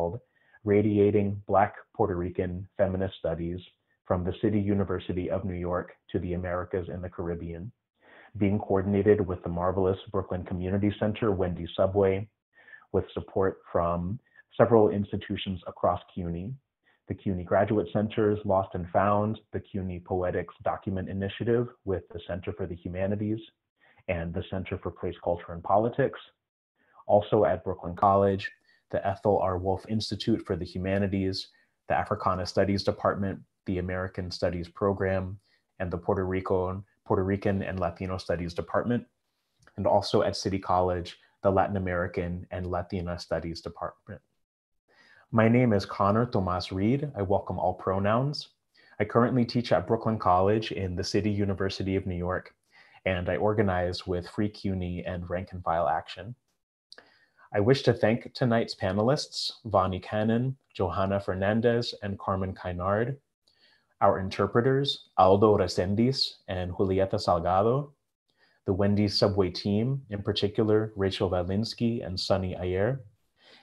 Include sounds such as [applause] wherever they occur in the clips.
called Radiating Black Puerto Rican Feminist Studies from the City University of New York to the Americas and the Caribbean, being coordinated with the marvelous Brooklyn Community Center, Wendy Subway, with support from several institutions across CUNY, the CUNY Graduate Center's Lost and Found, the CUNY Poetics Document Initiative with the Center for the Humanities, and the Center for Place, Culture, and Politics. Also at Brooklyn College, the Ethyle R. Wolfe Institute for the Humanities, the Africana Studies Department, the American Studies Program, and the Puerto Rico Puerto Rican and Latino Studies Department, and also at City College, the Latin American and Latina Studies Department. My name is Conor Tomás Reed. I welcome all pronouns. I currently teach at Brooklyn College in the City University of New York, and I organize with Free CUNY and Rank and File Action. I wish to thank tonight's panelists, Vani Kannan, Johanna Fernandez, and Carmen Kynard, our interpreters, Aldo Resendis and Julieta Salgado, the Wendy's Subway team, in particular, Rachel Valinsky and Sunny Ayer,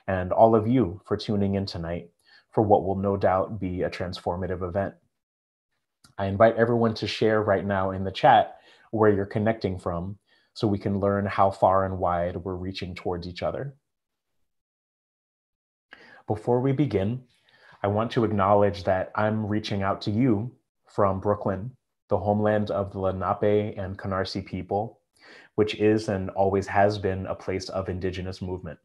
and all of you for tuning in tonight for what will no doubt be a transformative event. I invite everyone to share right now in the chat where you're connecting from so we can learn how far and wide we're reaching towards each other. Before we begin, I want to acknowledge that I'm reaching out to you from Brooklyn, the homeland of the Lenape and Canarsie people, which is and always has been a place of Indigenous movement.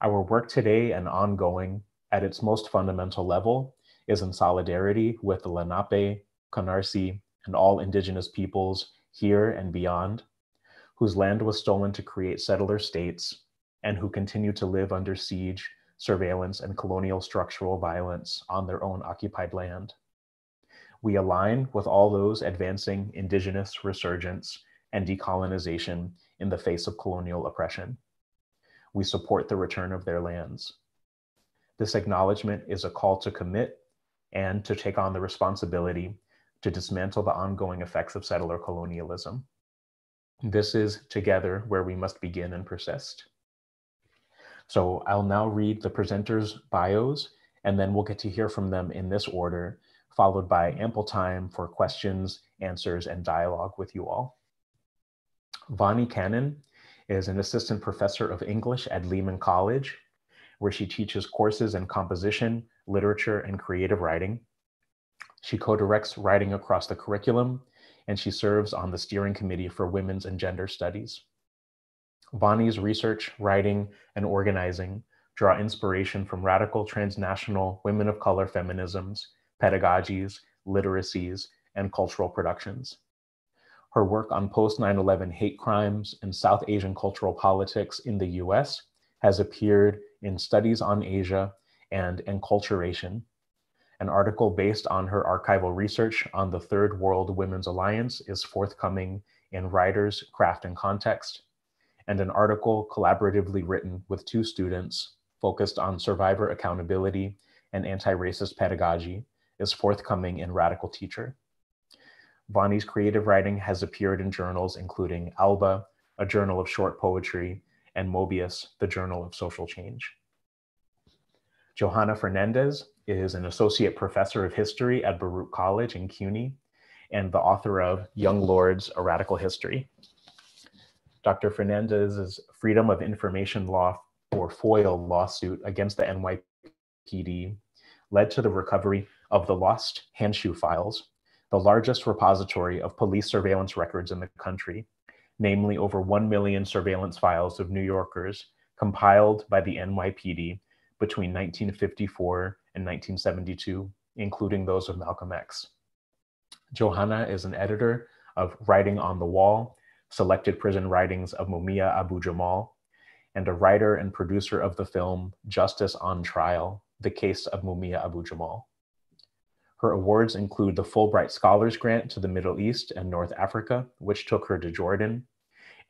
Our work today and ongoing at its most fundamental level is in solidarity with the Lenape, Canarsie, and all Indigenous peoples here and beyond whose land was stolen to create settler states and who continue to live under siege, surveillance, and colonial structural violence on their own occupied land. We align with all those advancing indigenous resurgence and decolonization in the face of colonial oppression. We support the return of their lands. This acknowledgement is a call to commit and to take on the responsibility to dismantle the ongoing effects of settler colonialism. This is together where we must begin and persist. So I'll now read the presenters' bios, and then we'll get to hear from them in this order, followed by ample time for questions, answers, and dialogue with you all. Vani Kannan is an assistant professor of English at Lehman College, where she teaches courses in composition, literature, and creative writing. She co-directs writing across the curriculum and she serves on the steering committee for women's and gender studies. Vani's research, writing, and organizing draw inspiration from radical transnational women of color feminisms, pedagogies, literacies, and cultural productions. Her work on post 9 11 hate crimes and South Asian cultural politics in the US has appeared in Studies on Asia and Enculturation, an article based on her archival research on the Third World Women's Alliance is forthcoming in Writers, Craft, and Context, and an article collaboratively written with two students focused on survivor accountability and anti-racist pedagogy is forthcoming in Radical Teacher. Vani's creative writing has appeared in journals including Alba, a journal of short poetry, and Mobius, the journal of social change. Johanna Fernandez is an associate professor of history at Baruch College in CUNY and the author of Young Lords, A Radical History. Dr. Fernandez's Freedom of Information Law or FOIL lawsuit against the NYPD led to the recovery of the lost Handschu files, the largest repository of police surveillance records in the country, namely over 1 million surveillance files of New Yorkers compiled by the NYPD between 1954 and 1972, including those of Malcolm X. Johanna is an editor of Writing on the Wall, Selected Prison Writings of Mumia Abu Jamal, and a writer and producer of the film Justice on Trial, The Case of Mumia Abu Jamal. Her awards include the Fulbright Scholars Grant to the Middle East and North Africa, which took her to Jordan,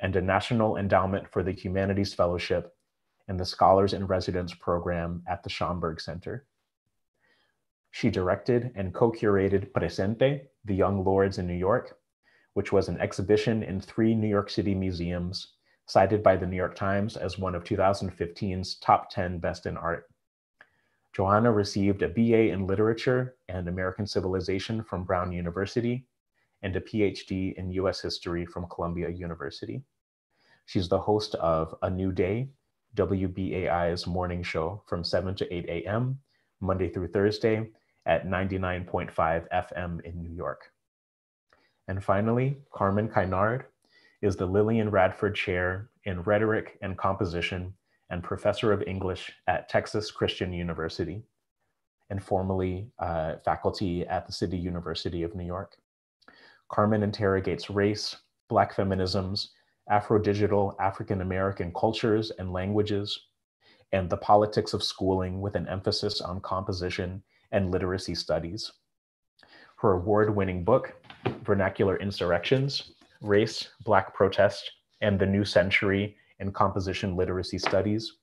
and a National Endowment for the Humanities Fellowship and the Scholars in Residence program at the Schomburg Center. She directed and co-curated Presente, The Young Lords in New York, which was an exhibition in three New York City museums, cited by the New York Times as one of 2015's top 10 best in art. Johanna received a BA in Literature and American Civilization from Brown University and a PhD in US History from Columbia University. She's the host of A New Day, WBAI's morning show from 7 to 8 a.m., Monday through Thursday at 99.5 FM in New York. And finally, Carmen Kynard is the Lillian Radford Chair in Rhetoric and Composition and Professor of English at Texas Christian University, and formerly uh, faculty at the City University of New York. Carmen interrogates race, Black feminisms, Afro-digital African American cultures and languages, and the politics of schooling with an emphasis on composition and literacy studies. Her award-winning book, Vernacular Insurrections, Race, Black Protest, and the New Century in Composition Literacy Studies,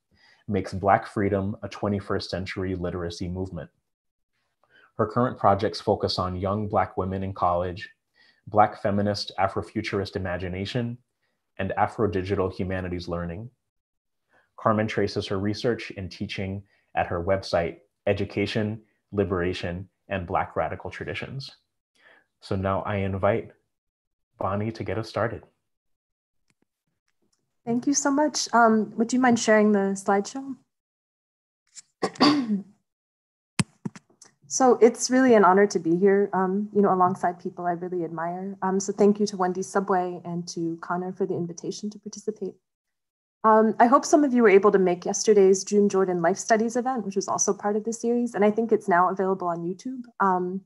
makes Black freedom a 21st century literacy movement. Her current projects focus on young Black women in college, Black feminist Afrofuturist imagination, and Afro-digital humanities learning. Carmen traces her research and teaching at her website, Education, Liberation, and Black Radical Traditions. So now I invite Vani to get us started. Thank you so much. Um, would you mind sharing the slideshow? [clears throat] So it's really an honor to be here, um, you know, alongside people I really admire. Um, so thank you to Wendy Subway and to Connor for the invitation to participate. Um, I hope some of you were able to make yesterday's June Jordan Life Studies event, which was also part of the series, and I think it's now available on YouTube. Um,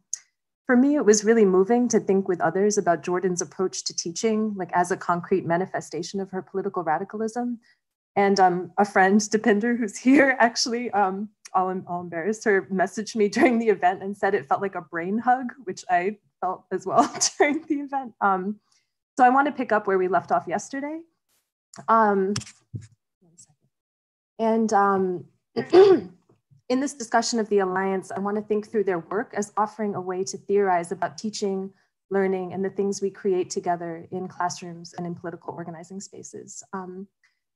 for me, it was really moving to think with others about Jordan's approach to teaching, like as a concrete manifestation of her political radicalism. And um, a friend, Depinder, who's [laughs] here, actually um, all, embarrassed, her messaged me [laughs] during the event and said it felt like a brain hug, which I felt as well [laughs] during the event. Um, so I want to pick up where we left off yesterday. Um, and um, [clears throat] in this discussion of the Alliance, I want to think through their work as offering a way to theorize about teaching, learning, and the things we create together in classrooms and in political organizing spaces. Um,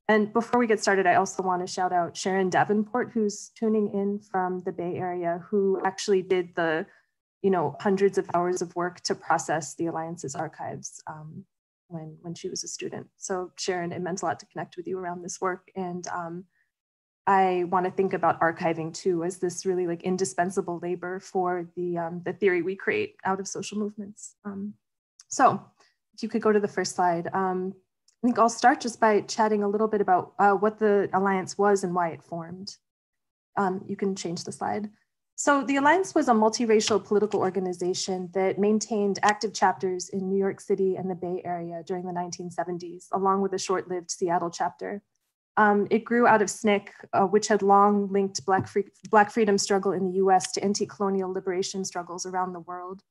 and before we get started, I also want to shout out Sharon Davenport, who's tuning in from the Bay Area, who actually did the, you know, hundreds of hours of work to process the Alliance's archives um, when, when she was a student. So Sharon, it meant a lot to connect with you around this work. And um, I want to think about archiving too as this really like indispensable labor for the, um, the theory we create out of social movements. Um, so if you could go to the first slide. Um, I think I'll start just by chatting a little bit about uh, what the Alliance was and why it formed. Um, you can change the slide. So the Alliance was a multiracial political organization that maintained active chapters in New York City and the Bay Area during the 1970s, along with a short-lived Seattle chapter. Um, it grew out of SNCC, uh, which had long linked Black, free Black freedom struggle in the US to anti-colonial liberation struggles around the world.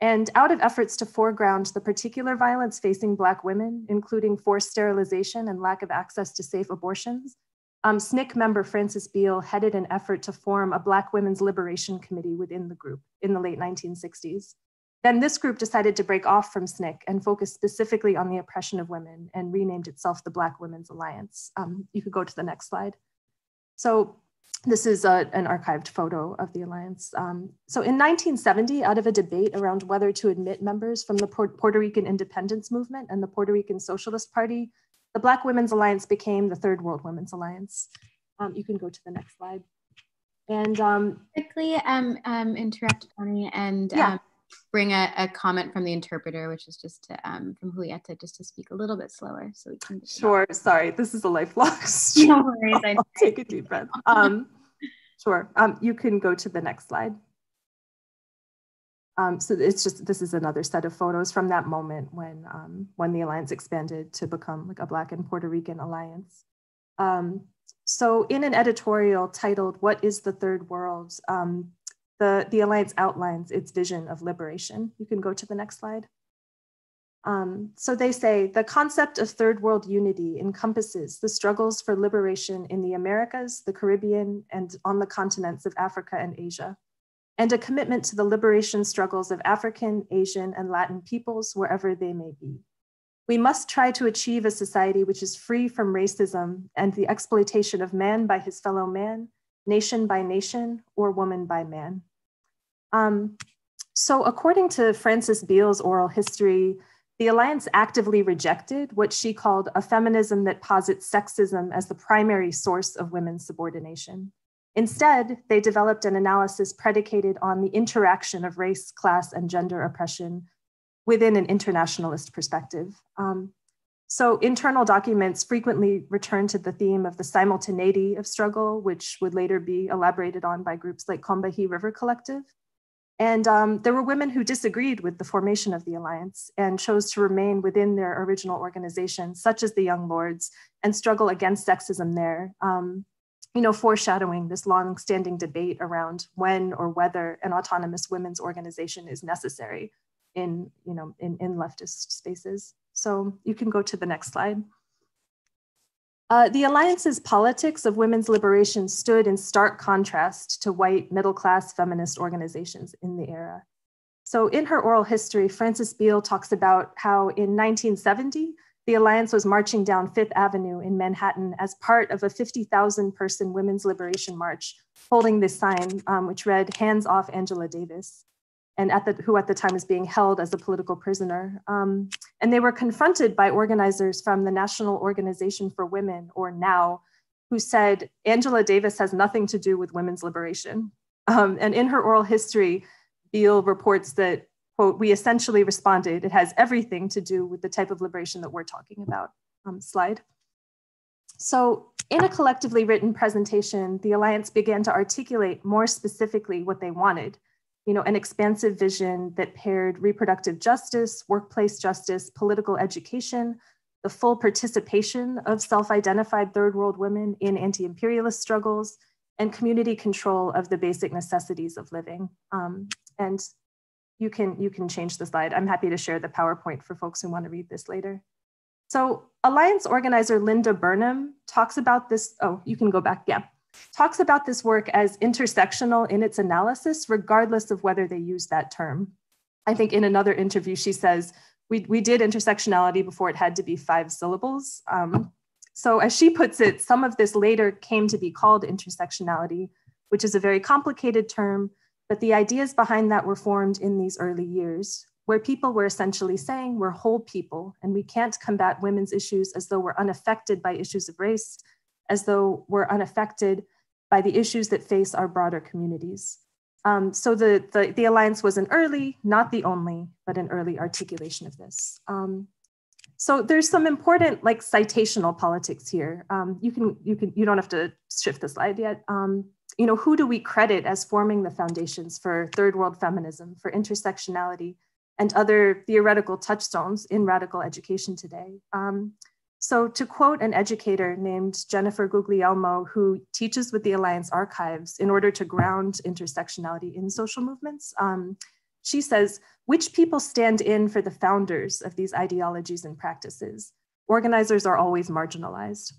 And out of efforts to foreground the particular violence facing Black women, including forced sterilization and lack of access to safe abortions, um, SNCC member Frances Beale headed an effort to form a Black Women's Liberation Committee within the group in the late 1960s. Then this group decided to break off from SNCC and focus specifically on the oppression of women and renamed itself the Black Women's Alliance. Um, you could go to the next slide. So this is a, an archived photo of the alliance. Um, so in 1970, out of a debate around whether to admit members from the Puerto Rican independence movement and the Puerto Rican Socialist Party, the Black Women's Alliance became the Third World Women's Alliance. Um, you can go to the next slide. And um, quickly um, um, interrupt Tony and yeah. Bring a, a, comment from the interpreter, which is just to, um, from Julieta, just to speak a little bit slower so we can. Sure. Sorry, this is a lifelong. [laughs] [laughs] No worries. [laughs] I'll take a deep breath. Um, sure. Um, you can go to the next slide. Um, so it's just this is another set of photos from that moment when um, when the alliance expanded to become like a Black and Puerto Rican alliance. Um, so in an editorial titled "What is the Third World," um, the, the Alliance outlines its vision of liberation. You can go to the next slide. Um, so they say the concept of third world unity encompasses the struggles for liberation in the Americas, the Caribbean, and on the continents of Africa and Asia, and a commitment to the liberation struggles of African, Asian, and Latin peoples wherever they may be. We must try to achieve a society which is free from racism and the exploitation of man by his fellow man, nation by nation, or woman by man. Um, so according to Frances Beale's oral history, the Alliance actively rejected what she called a feminism that posits sexism as the primary source of women's subordination. Instead, they developed an analysis predicated on the interaction of race, class, and gender oppression within an internationalist perspective. Um, so, internal documents frequently return to the theme of the simultaneity of struggle, which would later be elaborated on by groups like Combahee River Collective. And um, there were women who disagreed with the formation of the alliance and chose to remain within their original organization, such as the Young Lords, and struggle against sexism there. Um, you know, foreshadowing this long-standing debate around when or whether an autonomous women's organization is necessary in, you know, in, in leftist spaces. So you can go to the next slide. Uh, the alliance's politics of women's liberation stood in stark contrast to white middle class feminist organizations in the era. So, in her oral history, Frances Beale talks about how in 1970, the alliance was marching down Fifth Avenue in Manhattan as part of a 50,000 person women's liberation march, holding this sign, um, which read, Hands off Angela Davis and at the, who at the time was being held as a political prisoner. Um, and they were confronted by organizers from the National Organization for Women, or NOW, who said, Angela Davis has nothing to do with women's liberation. Um, and in her oral history, Beale reports that, quote, we essentially responded, it has everything to do with the type of liberation that we're talking about. Um, slide. So in a collectively written presentation, the Alliance began to articulate more specifically what they wanted you know, an expansive vision that paired reproductive justice, workplace justice, political education, the full participation of self-identified third world women in anti-imperialist struggles, and community control of the basic necessities of living. Um, and you can, you can change the slide. I'm happy to share the PowerPoint for folks who want to read this later. So Alliance organizer Linda Burnham talks about this. Oh, you can go back, yeah talks about this work as intersectional in its analysis, regardless of whether they use that term. I think in another interview, she says, we, we did intersectionality before it had to be five syllables. Um, so as she puts it, some of this later came to be called intersectionality, which is a very complicated term, but the ideas behind that were formed in these early years, where people were essentially saying we're whole people and we can't combat women's issues as though we're unaffected by issues of race as though we're unaffected by the issues that face our broader communities. Um, so the, the, the, Alliance was an early, not the only, but an early articulation of this. Um, so there's some important like citational politics here. Um, you can, you can, you don't have to shift the slide yet. Um, you know, who do we credit as forming the foundations for third world feminism, for intersectionality, and other theoretical touchstones in radical education today? So, to quote an educator named Jennifer Guglielmo, who teaches with the Alliance Archives in order to ground intersectionality in social movements, um, she says, which people stand in for the founders of these ideologies and practices? Organizers are always marginalized.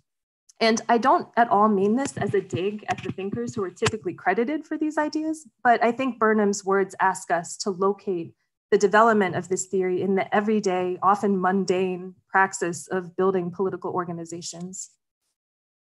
And I don't at all mean this as a dig at the thinkers who are typically credited for these ideas, but I think Burnham's words ask us to locate the development of this theory in the everyday, often mundane praxis of building political organizations.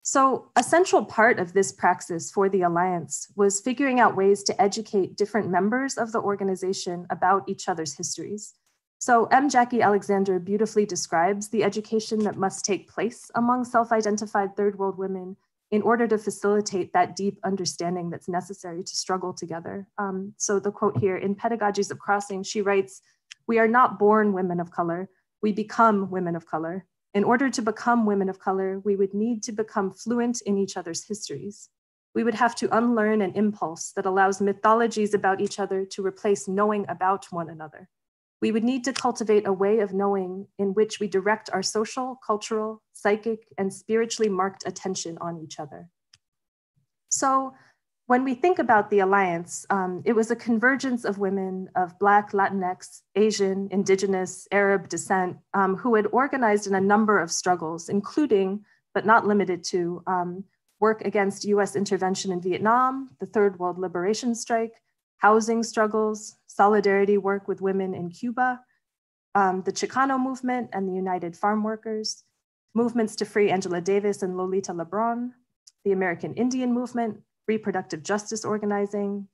So, a central part of this praxis for the Alliance was figuring out ways to educate different members of the organization about each other's histories. So, M. Jacqui Alexander beautifully describes the education that must take place among self identified third world women in order to facilitate that deep understanding that's necessary to struggle together. Um, so the quote here, in Pedagogies of Crossing, she writes, we are not born women of color, we become women of color. In order to become women of color, we would need to become fluent in each other's histories. We would have to unlearn an impulse that allows mythologies about each other to replace knowing about one another we would need to cultivate a way of knowing in which we direct our social, cultural, psychic, and spiritually marked attention on each other. So when we think about the Alliance, um, it was a convergence of women of Black, Latinx, Asian, Indigenous, Arab descent um, who had organized in a number of struggles, including, but not limited to, um, work against US intervention in Vietnam, the Third World Liberation Strike, housing struggles, solidarity work with women in Cuba, um, the Chicano movement and the United Farm Workers, movements to free Angela Davis and Lolita LeBron, the American Indian movement, reproductive justice organizing,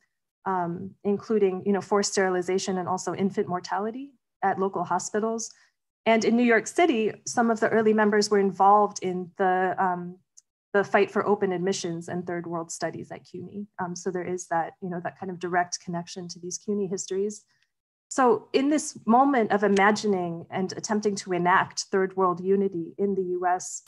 um, including you know, forced sterilization and also infant mortality at local hospitals. And in New York City, some of the early members were involved in the, um, the fight for open admissions and third world studies at CUNY. Um, so there is that, you know, that kind of direct connection to these CUNY histories. So in this moment of imagining and attempting to enact third world unity in the US,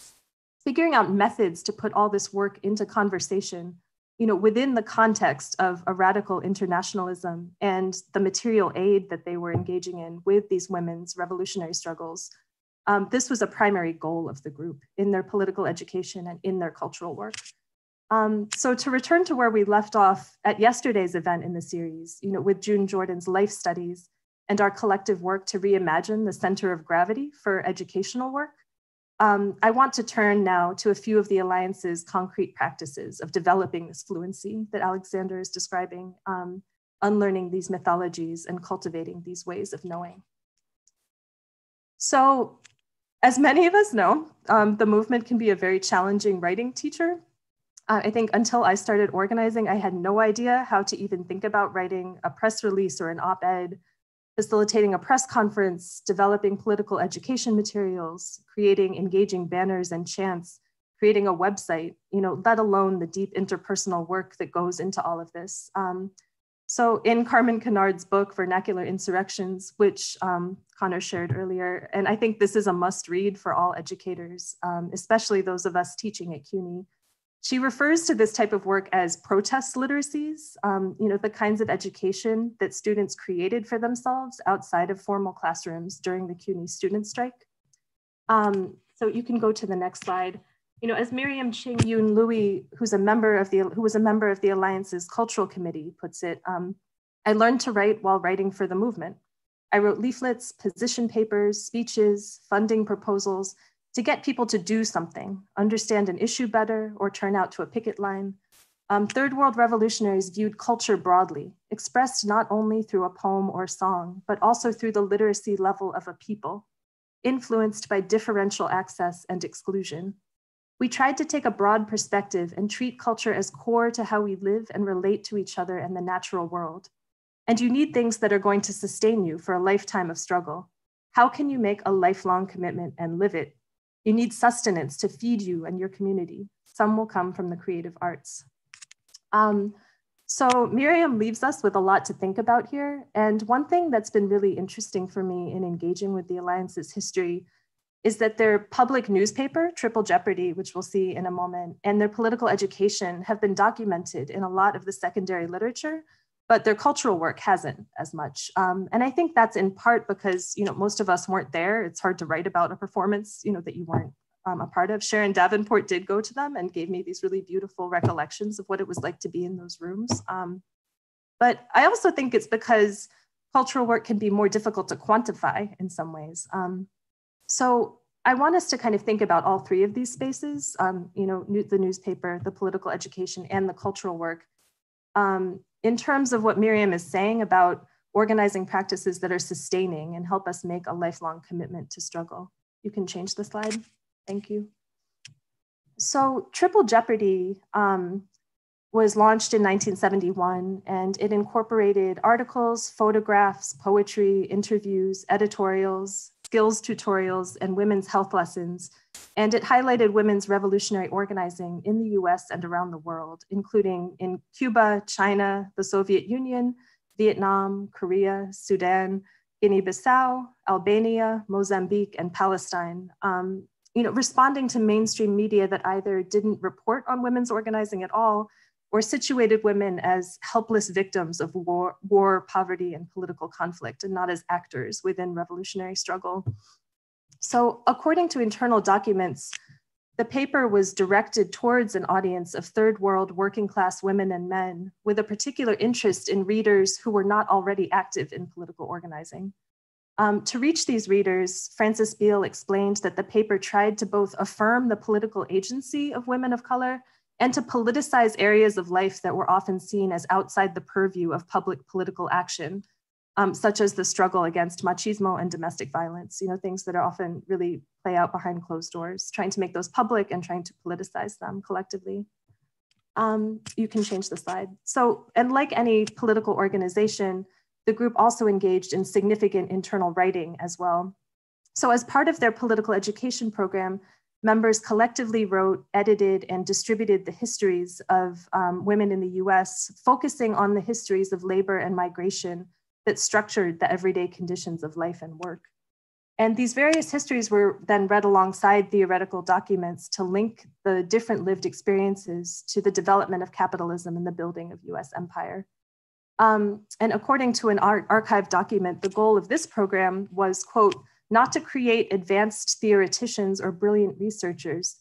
figuring out methods to put all this work into conversation you know, within the context of a radical internationalism and the material aid that they were engaging in with these women's revolutionary struggles, um, this was a primary goal of the group in their political education and in their cultural work. Um, so to return to where we left off at yesterday's event in the series, you know, with June Jordan's life studies and our collective work to reimagine the center of gravity for educational work, um, I want to turn now to a few of the Alliance's concrete practices of developing this fluency that Alexander is describing, um, unlearning these mythologies and cultivating these ways of knowing. So, as many of us know, um, the movement can be a very challenging writing teacher. Uh, I think until I started organizing, I had no idea how to even think about writing a press release or an op ed facilitating a press conference, developing political education materials, creating engaging banners and chants, creating a website, you know, let alone the deep interpersonal work that goes into all of this. Um, so in Carmen Kynard's book, Vernacular Insurrections, which um, Connor shared earlier, and I think this is a must read for all educators, um, especially those of us teaching at CUNY, she refers to this type of work as protest literacies, um, you know, the kinds of education that students created for themselves outside of formal classrooms during the CUNY student strike. Um, so you can go to the next slide. You know, as Miriam Ching Yoon Louie, who's a member of the, who was a member of the Alliance's cultural committee, puts it, um, I learned to write while writing for the movement. I wrote leaflets, position papers, speeches, funding proposals, to get people to do something, understand an issue better, or turn out to a picket line. Um, Third world revolutionaries viewed culture broadly, expressed not only through a poem or song, but also through the literacy level of a people, influenced by differential access and exclusion. We tried to take a broad perspective and treat culture as core to how we live and relate to each other and the natural world. And you need things that are going to sustain you for a lifetime of struggle. How can you make a lifelong commitment and live it you need sustenance to feed you and your community. Some will come from the creative arts. Um, so Miriam leaves us with a lot to think about here. And one thing that's been really interesting for me in engaging with the Alliance's history is that their public newspaper, Triple Jeopardy, which we'll see in a moment, and their political education have been documented in a lot of the secondary literature but their cultural work hasn't as much. Um, and I think that's in part because you know most of us weren't there. It's hard to write about a performance you know that you weren't um, a part of. Sharon Davenport did go to them and gave me these really beautiful recollections of what it was like to be in those rooms. Um, but I also think it's because cultural work can be more difficult to quantify in some ways. Um, so I want us to kind of think about all three of these spaces, um, you know, the newspaper, the political education, and the cultural work um, in terms of what Miriam is saying about organizing practices that are sustaining and help us make a lifelong commitment to struggle. You can change the slide. Thank you. So Triple Jeopardy um, was launched in 1971 and it incorporated articles, photographs, poetry, interviews, editorials, skills tutorials, and women's health lessons and it highlighted women's revolutionary organizing in the US and around the world, including in Cuba, China, the Soviet Union, Vietnam, Korea, Sudan, Guinea-Bissau, Albania, Mozambique, and Palestine. Um, you know, responding to mainstream media that either didn't report on women's organizing at all or situated women as helpless victims of war, war, poverty, and political conflict, and not as actors within revolutionary struggle. So according to internal documents, the paper was directed towards an audience of third world working class women and men with a particular interest in readers who were not already active in political organizing. Um, to reach these readers, Frances Beale explained that the paper tried to both affirm the political agency of women of color and to politicize areas of life that were often seen as outside the purview of public political action, um, such as the struggle against machismo and domestic violence, you know, things that are often really play out behind closed doors, trying to make those public and trying to politicize them collectively. Um, you can change the slide. So, and like any political organization, the group also engaged in significant internal writing as well. So as part of their political education program, members collectively wrote, edited, and distributed the histories of um, women in the US, focusing on the histories of labor and migration that structured the everyday conditions of life and work. And these various histories were then read alongside theoretical documents to link the different lived experiences to the development of capitalism and the building of US empire. Um, and according to an ar archive document, the goal of this program was, quote, not to create advanced theoreticians or brilliant researchers,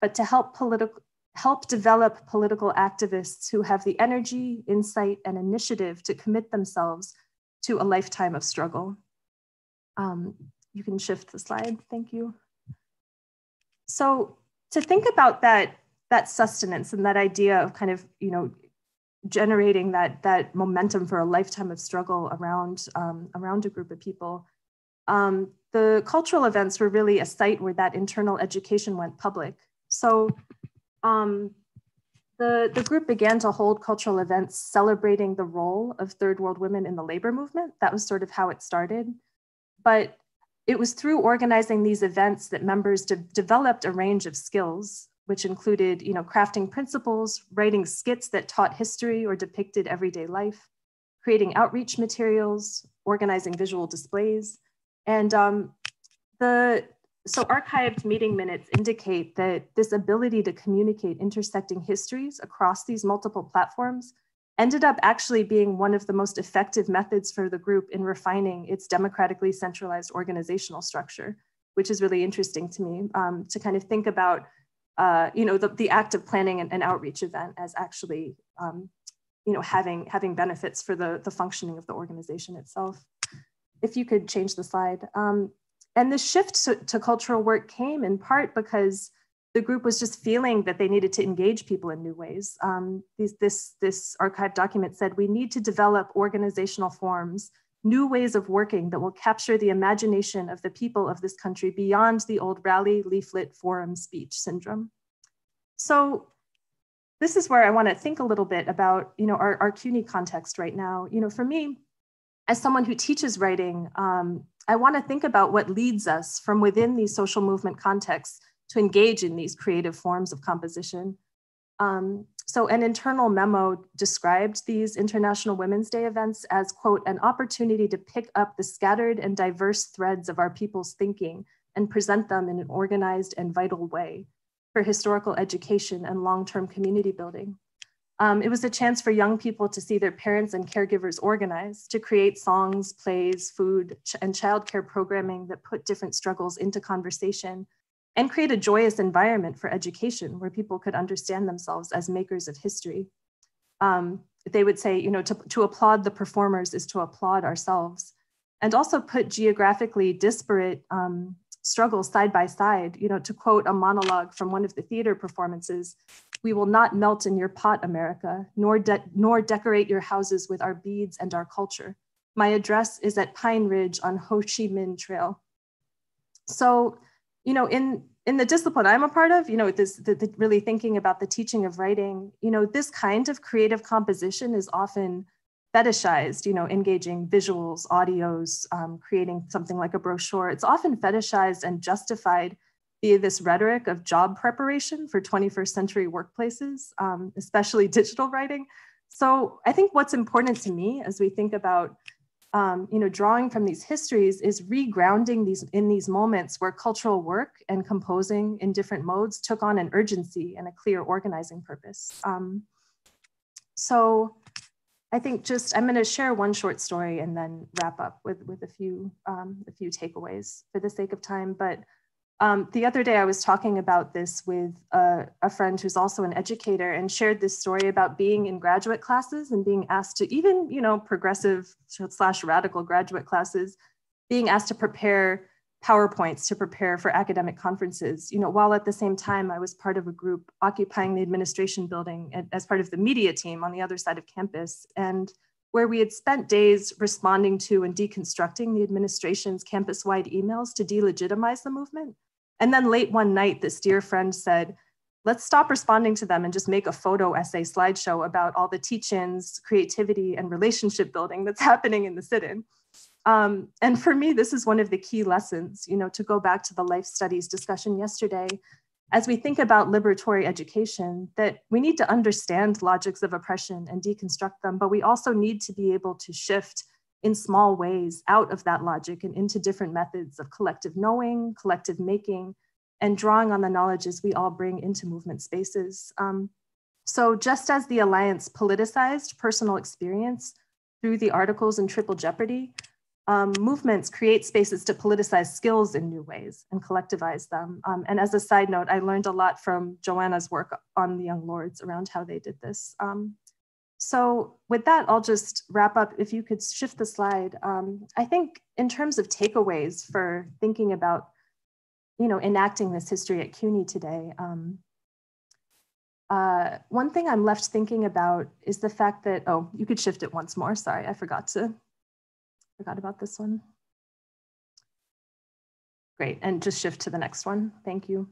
but to help, political, help develop political activists who have the energy, insight, and initiative to commit themselves to a lifetime of struggle. Um, you can shift the slide, thank you. So to think about that, that sustenance and that idea of kind of, you know, generating that, that momentum for a lifetime of struggle around, um, around a group of people, um, the cultural events were really a site where that internal education went public. So um, the, the group began to hold cultural events celebrating the role of third world women in the labor movement. That was sort of how it started. But it was through organizing these events that members de developed a range of skills, which included you know, crafting principles, writing skits that taught history or depicted everyday life, creating outreach materials, organizing visual displays, and um, the so archived meeting minutes indicate that this ability to communicate intersecting histories across these multiple platforms ended up actually being one of the most effective methods for the group in refining its democratically centralized organizational structure, which is really interesting to me um, to kind of think about, uh, you know, the, the act of planning an, an outreach event as actually, um, you know, having, having benefits for the, the functioning of the organization itself if you could change the slide. Um, and the shift to, to, cultural work came in part because the group was just feeling that they needed to engage people in new ways. Um, these, this, this archive document said, we need to develop organizational forms, new ways of working that will capture the imagination of the people of this country beyond the old rally, leaflet, forum, speech syndrome. So this is where I wanna think a little bit about you know, our, our CUNY context right now. You know, for me, as someone who teaches writing, um, I want to think about what leads us from within these social movement contexts to engage in these creative forms of composition. Um, so an internal memo described these International Women's Day events as, quote, an opportunity to pick up the scattered and diverse threads of our people's thinking and present them in an organized and vital way for historical education and long-term community building. Um, it was a chance for young people to see their parents and caregivers organize, to create songs, plays, food, ch and childcare programming that put different struggles into conversation and create a joyous environment for education where people could understand themselves as makers of history. Um, they would say, you know, to, to applaud the performers is to applaud ourselves and also put geographically disparate um, struggles side by side. You know, to quote a monologue from one of the theater performances, we will not melt in your pot, America, nor, de nor decorate your houses with our beads and our culture. My address is at Pine Ridge on Ho Chi Minh Trail. So, you know, in, in the discipline I'm a part of, you know, this the, the really thinking about the teaching of writing, you know, this kind of creative composition is often fetishized, you know, engaging visuals, audios, um, creating something like a brochure. It's often fetishized and justified via this rhetoric of job preparation for 21st century workplaces, um, especially digital writing. So I think what's important to me as we think about um, you know, drawing from these histories is regrounding these in these moments where cultural work and composing in different modes took on an urgency and a clear organizing purpose. Um, so I think just I'm going to share one short story and then wrap up with with a few um, a few takeaways for the sake of time. But um, the other day I was talking about this with a, a, friend who's also an educator and shared this story about being in graduate classes and being asked to even you know progressive slash radical graduate classes being asked to prepare PowerPoints to prepare for academic conferences, you know, while at the same time I was part of a group occupying the administration building as part of the media team on the other side of campus. And where we had spent days responding to and deconstructing the administration's campus-wide emails to delegitimize the movement. And then late one night, this dear friend said, let's stop responding to them and just make a photo essay slideshow about all the teach-ins, creativity, and relationship building that's [laughs] happening in the sit-in. Um, and for me, this is one of the key lessons, you know, to go back to the life studies discussion yesterday, as we think about liberatory education, that we need to understand logics of oppression and deconstruct them, but we also need to be able to shift in small ways out of that logic and into different methods of collective knowing, collective making, and drawing on the knowledges we all bring into movement spaces. Um, so just as the Alliance politicized personal experience through the articles in Triple Jeopardy, um, movements create spaces to politicize skills in new ways and collectivize them. Um, and as a side note, I learned a lot from Johanna's work on the Young Lords around how they did this. Um, so with that, I'll just wrap up. If you could shift the slide. Um, I think in terms of takeaways for thinking about you know, enacting this history at CUNY today, um, uh, one thing I'm left thinking about is the fact that, oh, you could shift it once more. Sorry, I forgot to, forgot about this one. Great, and just shift to the next one. Thank you.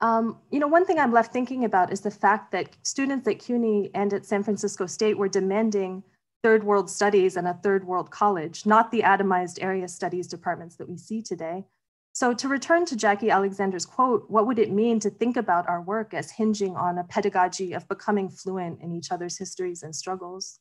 Um, you know, one thing I'm left thinking about is the fact that students at CUNY and at San Francisco State were demanding third world studies and a third world college, not the atomized area studies departments that we see today. So to return to Jacqui Alexander's quote, what would it mean to think about our work as hinging on a pedagogy of becoming fluent in each other's histories and struggles?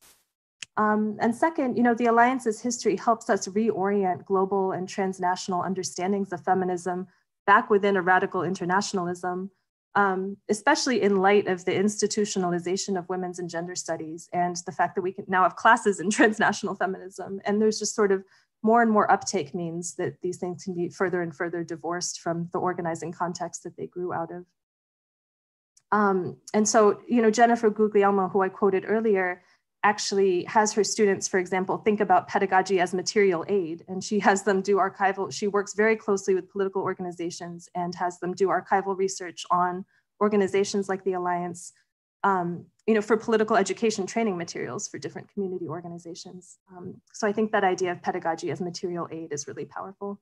Um, and second, you know, the Alliance's history helps us reorient global and transnational understandings of feminism back within a radical internationalism, um, especially in light of the institutionalization of women's and gender studies and the fact that we can now have classes in [laughs] transnational feminism. And there's just sort of more and more uptake means that these things can be further and further divorced from the organizing context that they grew out of. Um, and so, you know, Jennifer Guglielmo, who I quoted earlier, actually has her students, for example, think about pedagogy as material aid. And she has them do archival, she works very closely with political organizations and has them do archival research on organizations like the Alliance um, you know, for political education training materials for different community organizations. Um, so I think that idea of pedagogy as material aid is really powerful.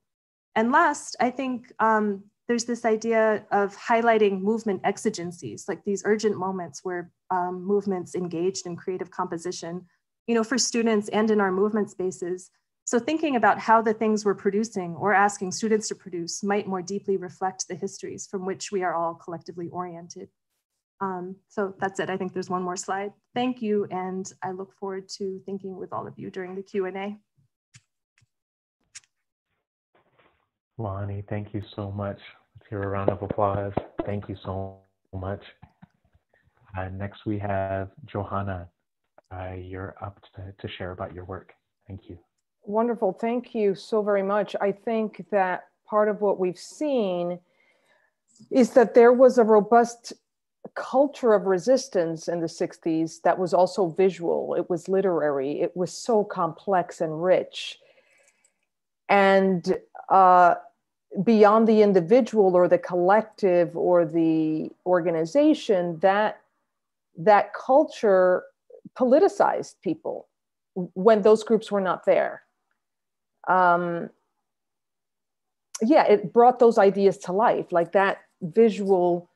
And last, I think um, there's this idea of highlighting movement exigencies, like these urgent moments where um, movements engaged in creative composition, you know, for students and in our movement spaces. So thinking about how the things we're producing or asking students to produce might more deeply reflect the histories from which we are all collectively oriented. Um, so that's it. I think there's one more slide. Thank you. And I look forward to thinking with all of you during the Q&A. Lonnie, thank you so much. Let's hear a round of applause. Thank you so much. Uh, next we have Johanna. Uh, you're up to, to share about your work. Thank you. Wonderful. Thank you so very much. I think that part of what we've seen is that there was a robust culture of resistance in the 60s that was also visual, it was literary, it was so complex and rich. And uh, beyond the individual or the collective or the organization, that, that culture politicized people when those groups were not there. Um, yeah, it brought those ideas to life, like that visual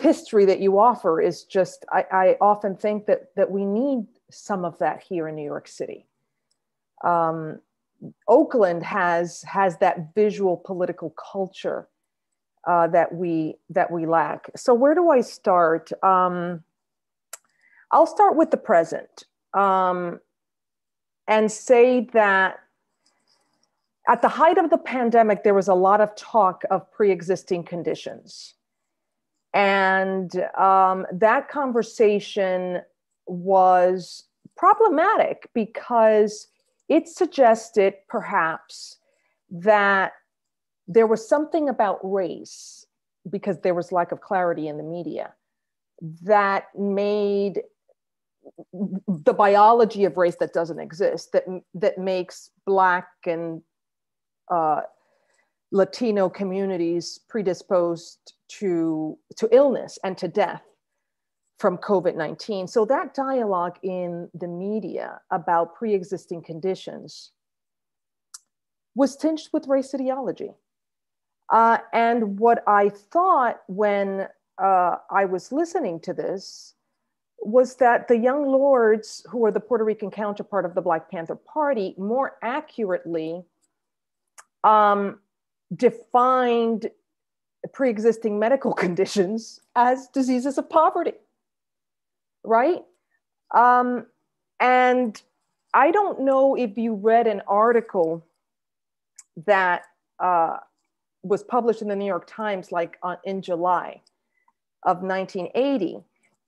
history that you offer is just I, I, often think that that we need some of that here in New York City. Um, Oakland has has that visual political culture uh, that we that we lack. So where do I start? Um, I'll start with the present um, and say that at the height of the pandemic, there was a lot of talk of pre-existing conditions and um, that conversation was problematic because it suggested perhaps that there was something about race because there was lack of clarity in the media that made the biology of race that doesn't exist that that makes black and uh, latino communities predisposed to, to illness and to death from COVID 19. So that dialogue in the media about pre existing conditions was tinged with race ideology. Uh, and what I thought when uh, I was listening to this was that the Young Lords, who are the Puerto Rican counterpart of the Black Panther Party, more accurately um, defined pre existing medical [laughs] conditions as diseases of poverty, right? Um, and I don't know if you read an article that uh, was published in the New York Times, like uh, in July of 1980.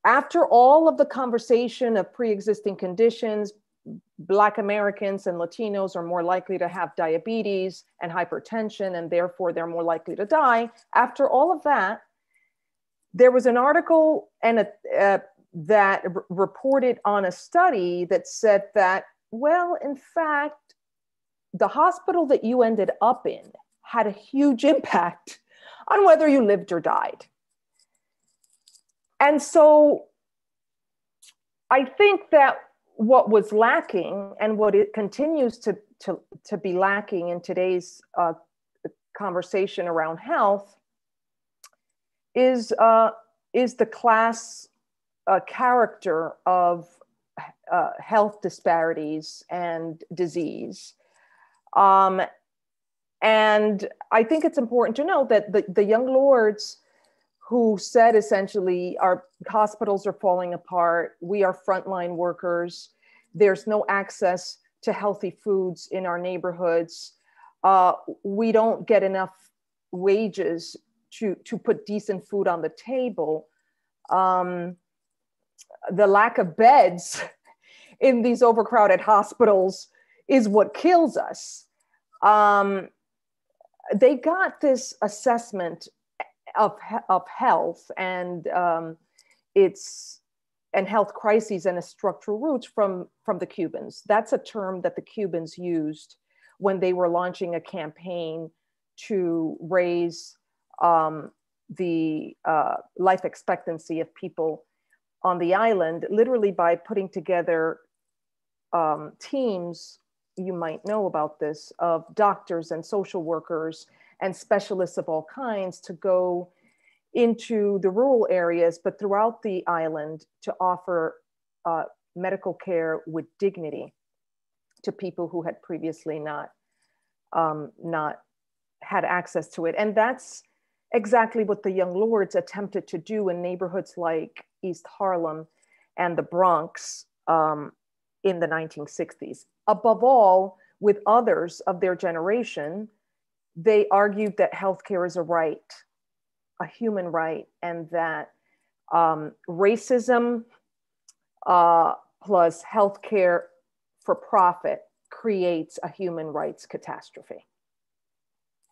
After all of the conversation of pre existing conditions, Black Americans and Latinos are more likely to have diabetes and hypertension, and therefore they're more likely to die. After all of that, there was an article and a, uh, that r- reported on a study that said that, well, in fact, the hospital that you ended up in had a huge [laughs] impact on whether you lived or died. And so I think that what was lacking and what it continues to, to, to be lacking in today's uh, conversation around health is, uh, is the class uh, character of uh, health disparities and disease. Um, and I think it's important to know that the, the young lords who said essentially our hospitals are falling apart, we are frontline workers, there's no access to healthy foods in our neighborhoods, uh, we don't get enough wages to, to put decent food on the table. Um, the lack of beds in these overcrowded hospitals is what kills us. Um, they got this assessment of, of health and um, its and health crises and its structural roots from from the Cubans. That's a term that the Cubans used when they were launching a campaign to raise um, the uh, life expectancy of people on the island, literally by putting together um, teams you might know about this of doctors and social workers and specialists of all kinds to go into the rural areas, but throughout the island to offer uh, medical care with dignity to people who had previously not um, not had access to it. And that's exactly what the Young Lords attempted to do in neighborhoods like East Harlem and the Bronx um, in the 1960s. Above all, with others of their generation, they argued that healthcare is a right, a human right, and that um, racism uh, plus healthcare for profit creates a human rights catastrophe.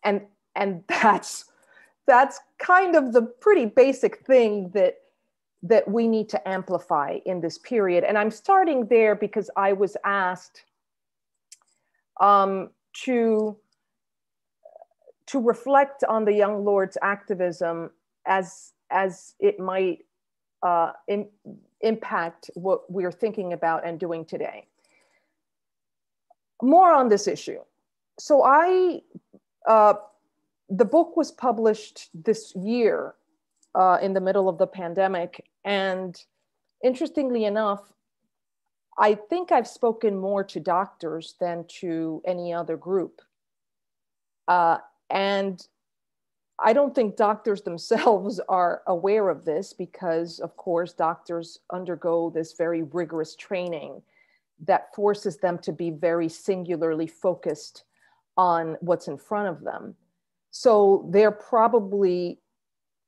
And, and [laughs] that's, that's kind of the pretty basic thing that that we need to amplify in this period. And I'm starting there because I was asked um, to, to reflect on the Young Lord's activism as, as it might uh, in, impact what we're thinking about and doing today. More on this issue. So I, uh, the book was published this year uh, in the middle of the pandemic. And interestingly enough, I think I've spoken more to doctors than to any other group. Uh, and I don't think doctors [laughs] themselves are aware of this because, of course, doctors undergo this very rigorous training that forces them to be very singularly focused on what's in front of them. So they're probably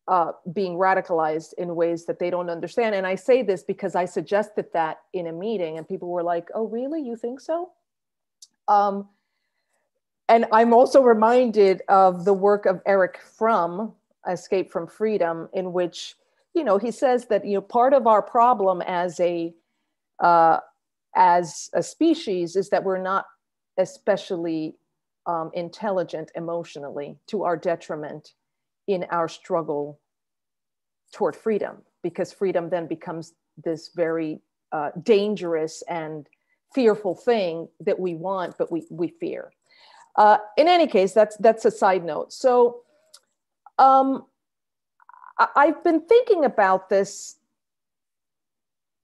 uh, being radicalized in ways that they don't understand. And I say this because I suggested that in a meeting, and people were like, "Oh, really? You think so?" Um, and I'm also reminded of the work of Erich Fromm, Escape from Freedom, in which you know he says that you know part of our problem as a uh, as a species is that we're not especially um, intelligent emotionally to our detriment in our struggle toward freedom, because freedom then becomes this very uh, dangerous and fearful thing that we want, but we, we fear. Uh, in any case, that's, that's a side note. So Um, I've been thinking about this,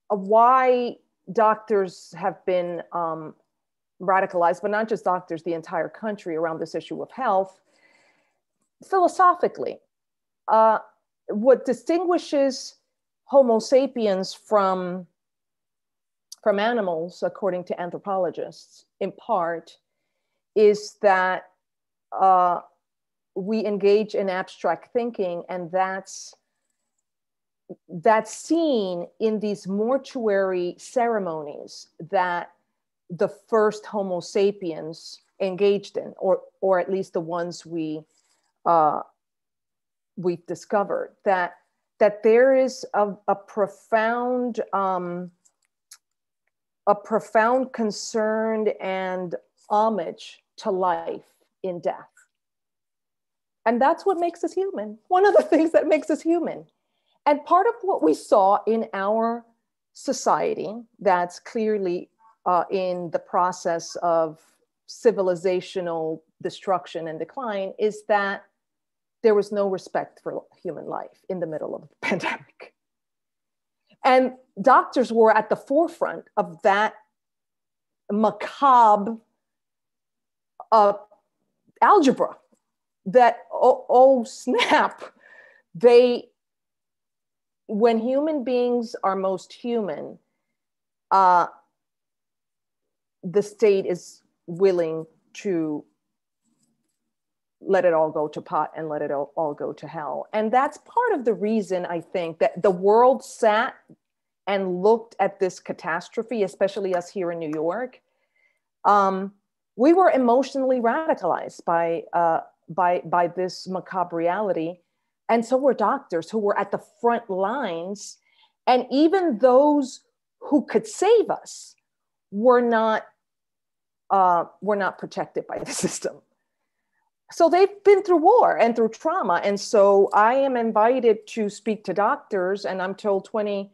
why doctors have been um, radicalized, but not just doctors, the entire country around this issue of health. Philosophically, uh, what distinguishes Homo sapiens from, from animals, according to anthropologists, in part, is that uh, we engage in abstract thinking, and that's that's seen in these mortuary ceremonies that the first Homo sapiens engaged in, or or at least the ones we uh, we've discovered that that there is a, a profound um, a profound concern and homage to life in death. And that's what makes us human. One of the [laughs] things that makes us human. And part of what we saw in our society that's clearly uh, in the process of civilizational destruction and decline is that there was no respect for human life in the middle of the [laughs] pandemic. And doctors were at the forefront of that macabre uh, algebra that, oh, oh snap, they, when human beings are most human, uh, the state is willing to let it all go to pot and let it all, go to hell. And that's part of the reason I think that the world sat and looked at this catastrophe, especially us here in New York. Um, we were emotionally radicalized by, uh, by, by this macabre reality. And so were doctors who were at the front lines. And even those who could save us were not, uh, were not protected by the [laughs] system so they've been through war and through trauma. And so i am invited to speak to doctors and i'm told 20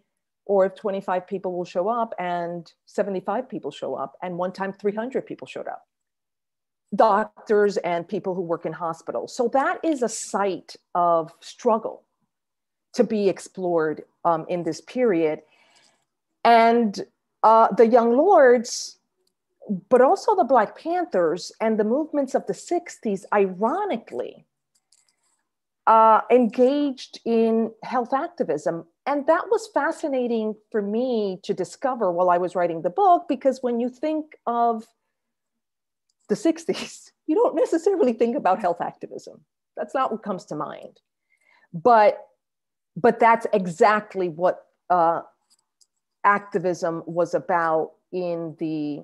or 25 people will show up and 75 people show up and one time 300 people showed up. Doctors and people who work in hospitals. So that is a site of struggle to be explored um, in this period. And uh, the young lords but also the Black Panthers and the movements of the 60s, ironically, uh, engaged in health activism. And that was fascinating for me to discover while I was writing the book, because when you think of the 60s, [laughs] you don't necessarily think about health activism. That's not what comes to mind. But, but that's exactly what uh, activism was about in the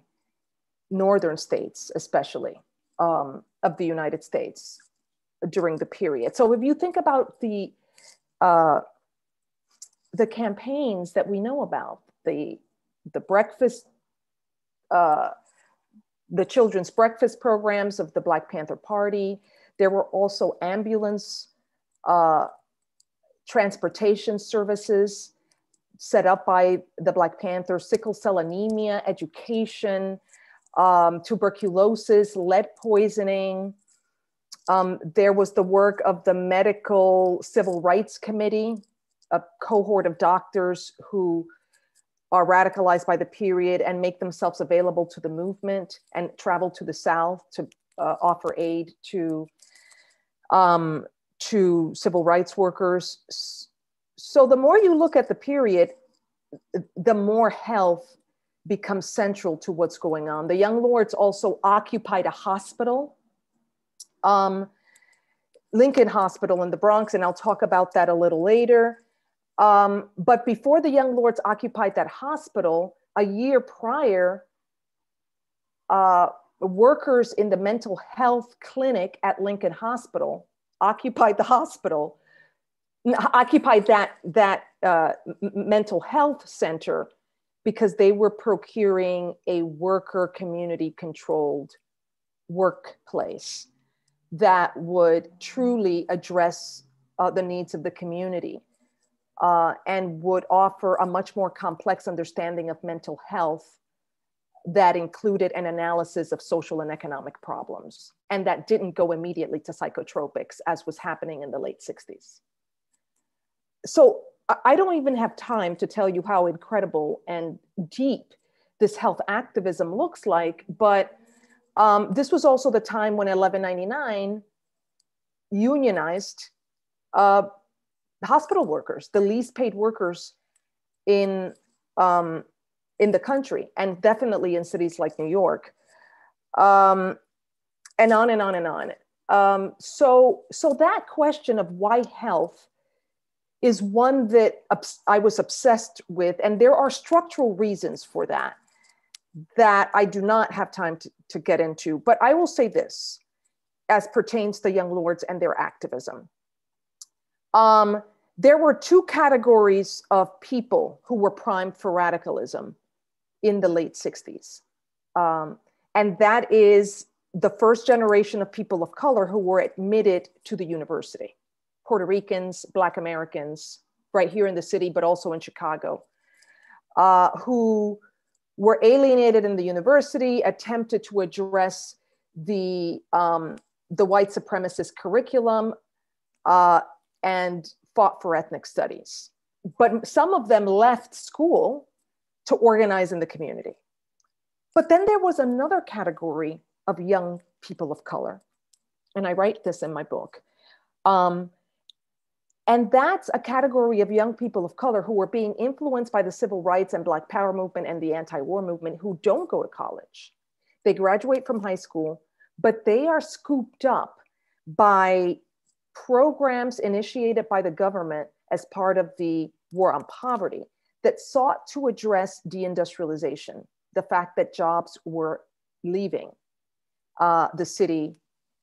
northern states, especially um, of the United States during the period. So if you think about the uh, the campaigns that we know about, the the breakfast, uh, the children's breakfast programs of the Black Panther Party. There were also ambulance uh, transportation services set up by the Black Panther, sickle cell anemia, education, um, tuberculosis, lead poisoning. Um, there was the work of the Medical Civil Rights Committee, a cohort of doctors who are radicalized by the period and make themselves available to the movement and travel to the South to uh, offer aid to, um, to civil rights workers. So the more you look at the period, the more health becomes central to what's going on. The Young Lords also occupied a hospital, um, Lincoln Hospital in the Bronx, and I'll talk about that a little later. Um, but before the Young Lords occupied that hospital, a year prior, uh, workers in the mental health clinic at Lincoln Hospital occupied the hospital, occupied that, that uh, mental health center because they were procuring a worker community controlled workplace that would truly address uh, the needs of the community uh, and would offer a much more complex understanding of mental health that included an analysis of social and economic problems and that didn't go immediately to psychotropics as was happening in the late 60s. So I don't even have time to tell you how incredible and deep this health activism looks like, but um, this was also the time when 1199 unionized uh, hospital workers, the least paid workers in um, in the country, and definitely in cities like New York, um, and on and on and on. Um, so, so that question of why health is one that I was obsessed with, and there are structural reasons for that that I do not have time to, to get into. But I will say this as pertains to Young Lords and their activism. Um, there were two categories of people who were primed for radicalism in the late 60s. Um, and that is the first generation of people of color who were admitted to the university Puerto Ricans, Black Americans, right here in the city, but also in Chicago, uh, who were alienated in the university, attempted to address the, um, the white supremacist curriculum, uh, and fought for ethnic studies. But some of them left school to organize in the community. But then there was another category of young people of color, and I write this in my book. Um, and that's a category of young people of color who are being influenced by the civil rights and Black Power movement and the anti war movement who don't go to college. They graduate from high school, but they are scooped up by programs initiated by the government as part of the war on poverty that sought to address deindustrialization, the fact that jobs were leaving uh, the city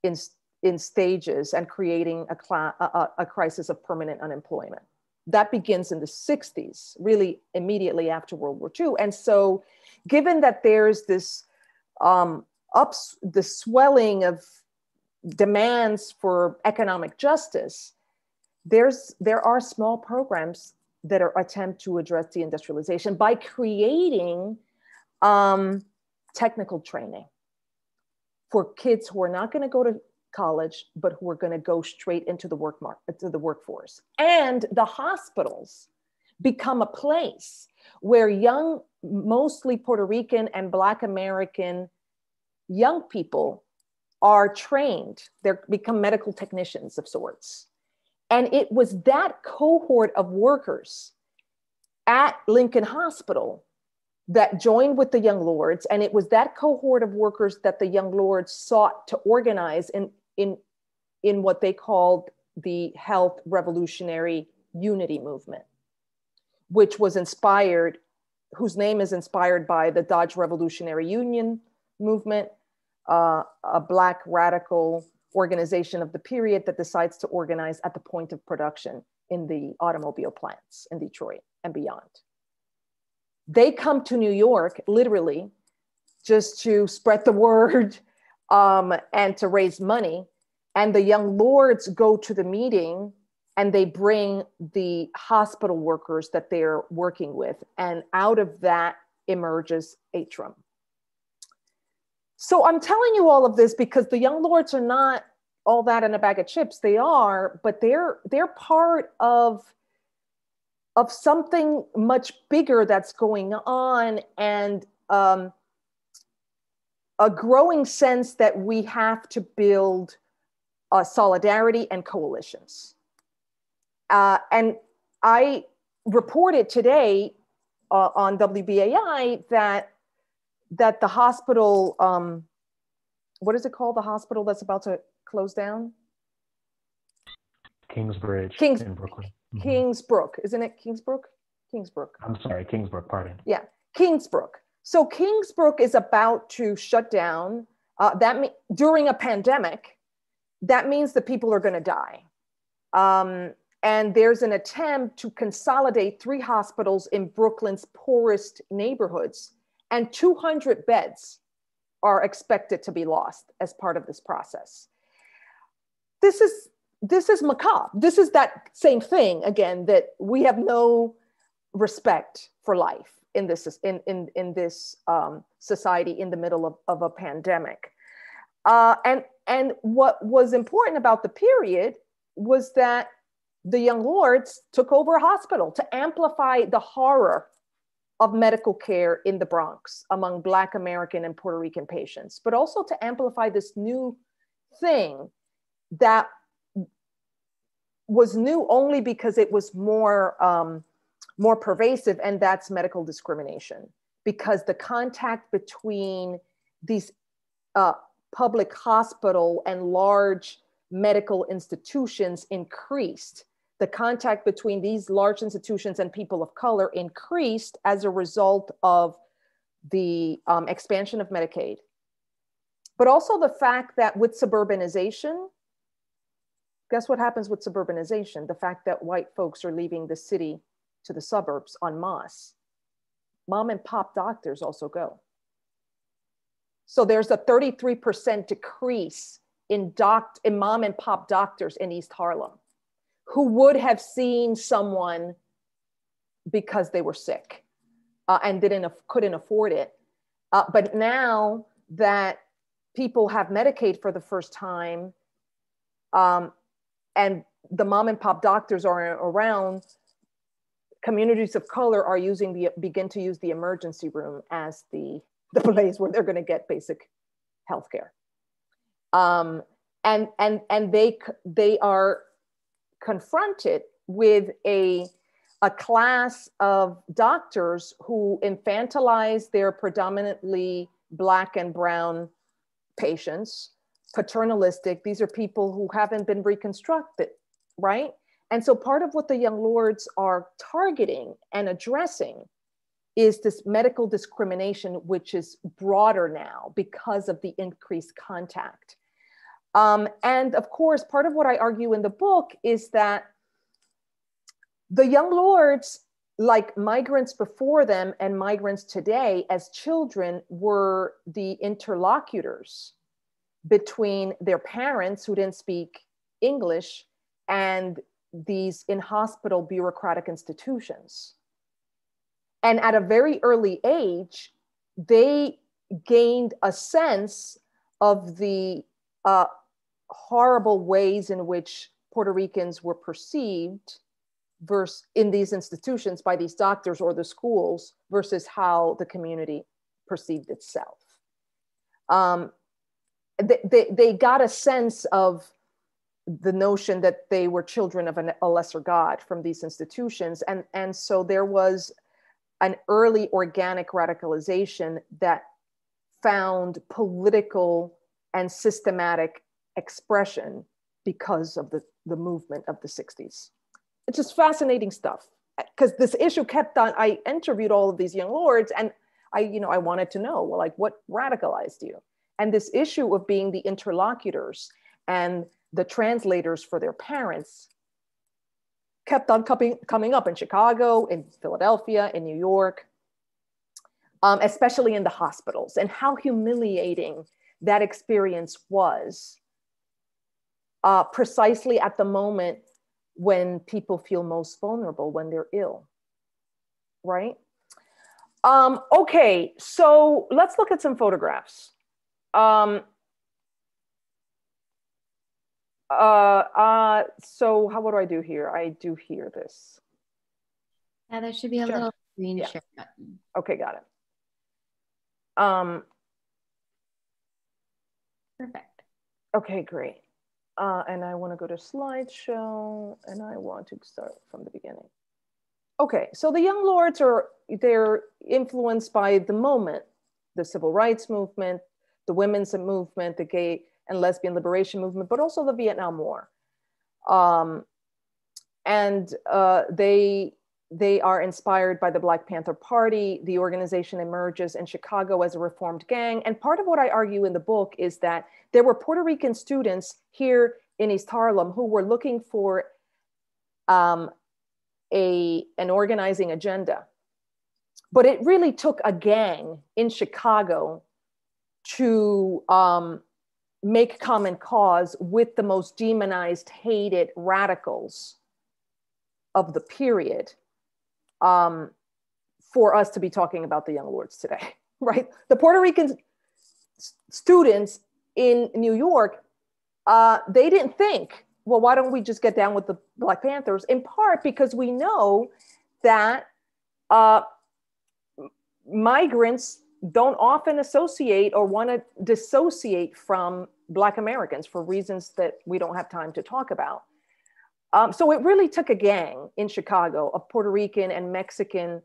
in in stages and creating a, cl- a, a crisis of permanent unemployment. That begins in the 60s, really immediately after World War II. And so, given that there's this um, ups, the swelling of demands for economic justice, there's there are small programs that are attempt to address deindustrialization by creating um, technical training for kids who are not going to go to college, but who are going to go straight into the work mar- to the workforce. And the hospitals become a place where young, mostly Puerto Rican and Black American young people are trained. They become medical technicians of sorts. And it was that cohort of workers at Lincoln Hospital that joined with the Young Lords, and it was that cohort of workers that the Young Lords sought to organize in, in, in what they called the Health Revolutionary Unity Movement, which was inspired, whose name is inspired by the Dodge Revolutionary Union movement, uh, a Black radical organization of the period that decides to organize at the point of production in the automobile plants in Detroit and beyond. They come to New York literally just to spread the [laughs] word um, and to raise money. And the young lords go to the meeting and they bring the hospital workers that they're working with. And out of that emerges HRUM. So I'm telling you all of this because the young lords are not all that in a bag of chips. They are, but they're they're part of of something much bigger that's going on and um, a growing sense that we have to build uh, solidarity and coalitions. Uh, and I reported today uh, on WBAI that that the hospital, um, what is it called? The hospital that's about to close down? Kingsbridge Kings, in Brooklyn. Mm-hmm. Kingsbrook, isn't it Kingsbrook? Kingsbrook. I'm sorry, Kingsbrook, pardon. Yeah, Kingsbrook. So Kingsbrook is about to shut down. Uh, that me- during a pandemic, that means that people are going to die. Um, and there's an attempt to consolidate three hospitals in Brooklyn's poorest neighborhoods, and 200 beds are expected to be lost as part of this process. This is this is macabre. This is that same thing again that we have no respect for life. In this in in, in this um, society in the middle of, of a pandemic. Uh, and and what was important about the period was that the young lords took over a hospital to amplify the horror of medical care in the Bronx among Black American and Puerto Rican patients, but also to amplify this new thing that was new only because it was more um, more pervasive, and that's medical discrimination. Because the contact between these uh, public hospital and large medical institutions increased. The contact between these large institutions and people of color increased as a result of the um, expansion of Medicaid, but also the fact that with suburbanization, guess what happens with suburbanization? The fact that white folks are leaving the city to the suburbs en masse. Mom and pop doctors also go. So there's a 33% decrease in, doc, in mom and pop doctors in East Harlem who would have seen someone because they were sick uh, and didn't couldn't afford it. Uh, but now that people have Medicaid for the first time, um, and the mom and pop doctors are around, communities of color are using the begin to use the emergency room as the the place where they're going to get basic health care. Um, and and and they they are confronted with a a class of doctors who infantilize their predominantly black and brown patients paternalistic these are people who haven't been reconstructed right and so part of what the young lords are targeting and addressing is this medical discrimination which is broader now because of the increased contact. Um, and of course, part of what I argue in the book is that the young lords, like migrants before them and migrants today, as children, were the interlocutors between their parents who didn't speak English and these in hospital bureaucratic institutions. And at a very early age, they gained a sense of the uh, horrible ways in which Puerto Ricans were perceived versus in these institutions by these doctors or the schools versus how the community perceived itself. Um, they, they, they got a sense of the notion that they were children of an, a lesser God from these institutions. And, and so there was an early organic radicalization that found political and systematic expression because of the, the movement of the 60s. It's just fascinating stuff because this issue kept on. I interviewed all of these young lords and I, you know, I wanted to know, well, like what radicalized you? And this issue of being the interlocutors and the translators for their parents kept on coming, coming up in Chicago, in Philadelphia, in New York, um, especially in the hospitals, and how humiliating that experience was uh, precisely at the moment when people feel most vulnerable, when they're ill, right? Um, okay, so let's look at some photographs. Um, uh, uh, so how, what do I do here? I do hear this. Yeah, there should be a sure. little green yeah. share button. Okay, got it. Um, Perfect. Okay, great. Uh, and I want to go to slideshow and I want to start from the beginning. Okay, so the Young Lords are, they're influenced by the moment, the civil rights movement, the women's movement, the gay and lesbian liberation movement, but also the Vietnam War. Um, and uh, they they are inspired by the Black Panther Party. The organization emerges in Chicago as a reformed gang. And part of what I argue in the book is that there were Puerto Rican students here in East Harlem who were looking for um, a, an organizing agenda. But it really took a gang in Chicago to um, make common cause with the most demonized, hated radicals of the period um, for us to be talking about the Young Lords today, [laughs] right? The Puerto Rican students in New York, uh, they didn't think, well, why don't we just get down with the Black Panthers? In part because we know that uh, migrants don't often associate or want to dissociate from Black Americans for reasons that we don't have time to talk about. Um, so it really took a gang in Chicago of Puerto Rican and Mexican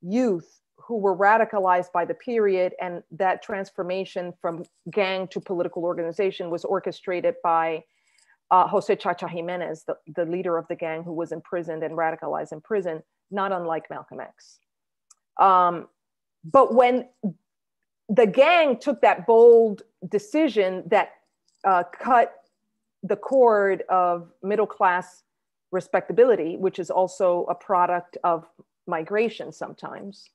youth who were radicalized by the period, and that transformation from gang to political organization was orchestrated by uh, Jose Chacha Jimenez, the, the leader of the gang who was imprisoned and radicalized in prison, not unlike Malcolm X. Um, but when the gang took that bold decision that uh, cut the cord of middle class respectability, which is also a product of migration sometimes,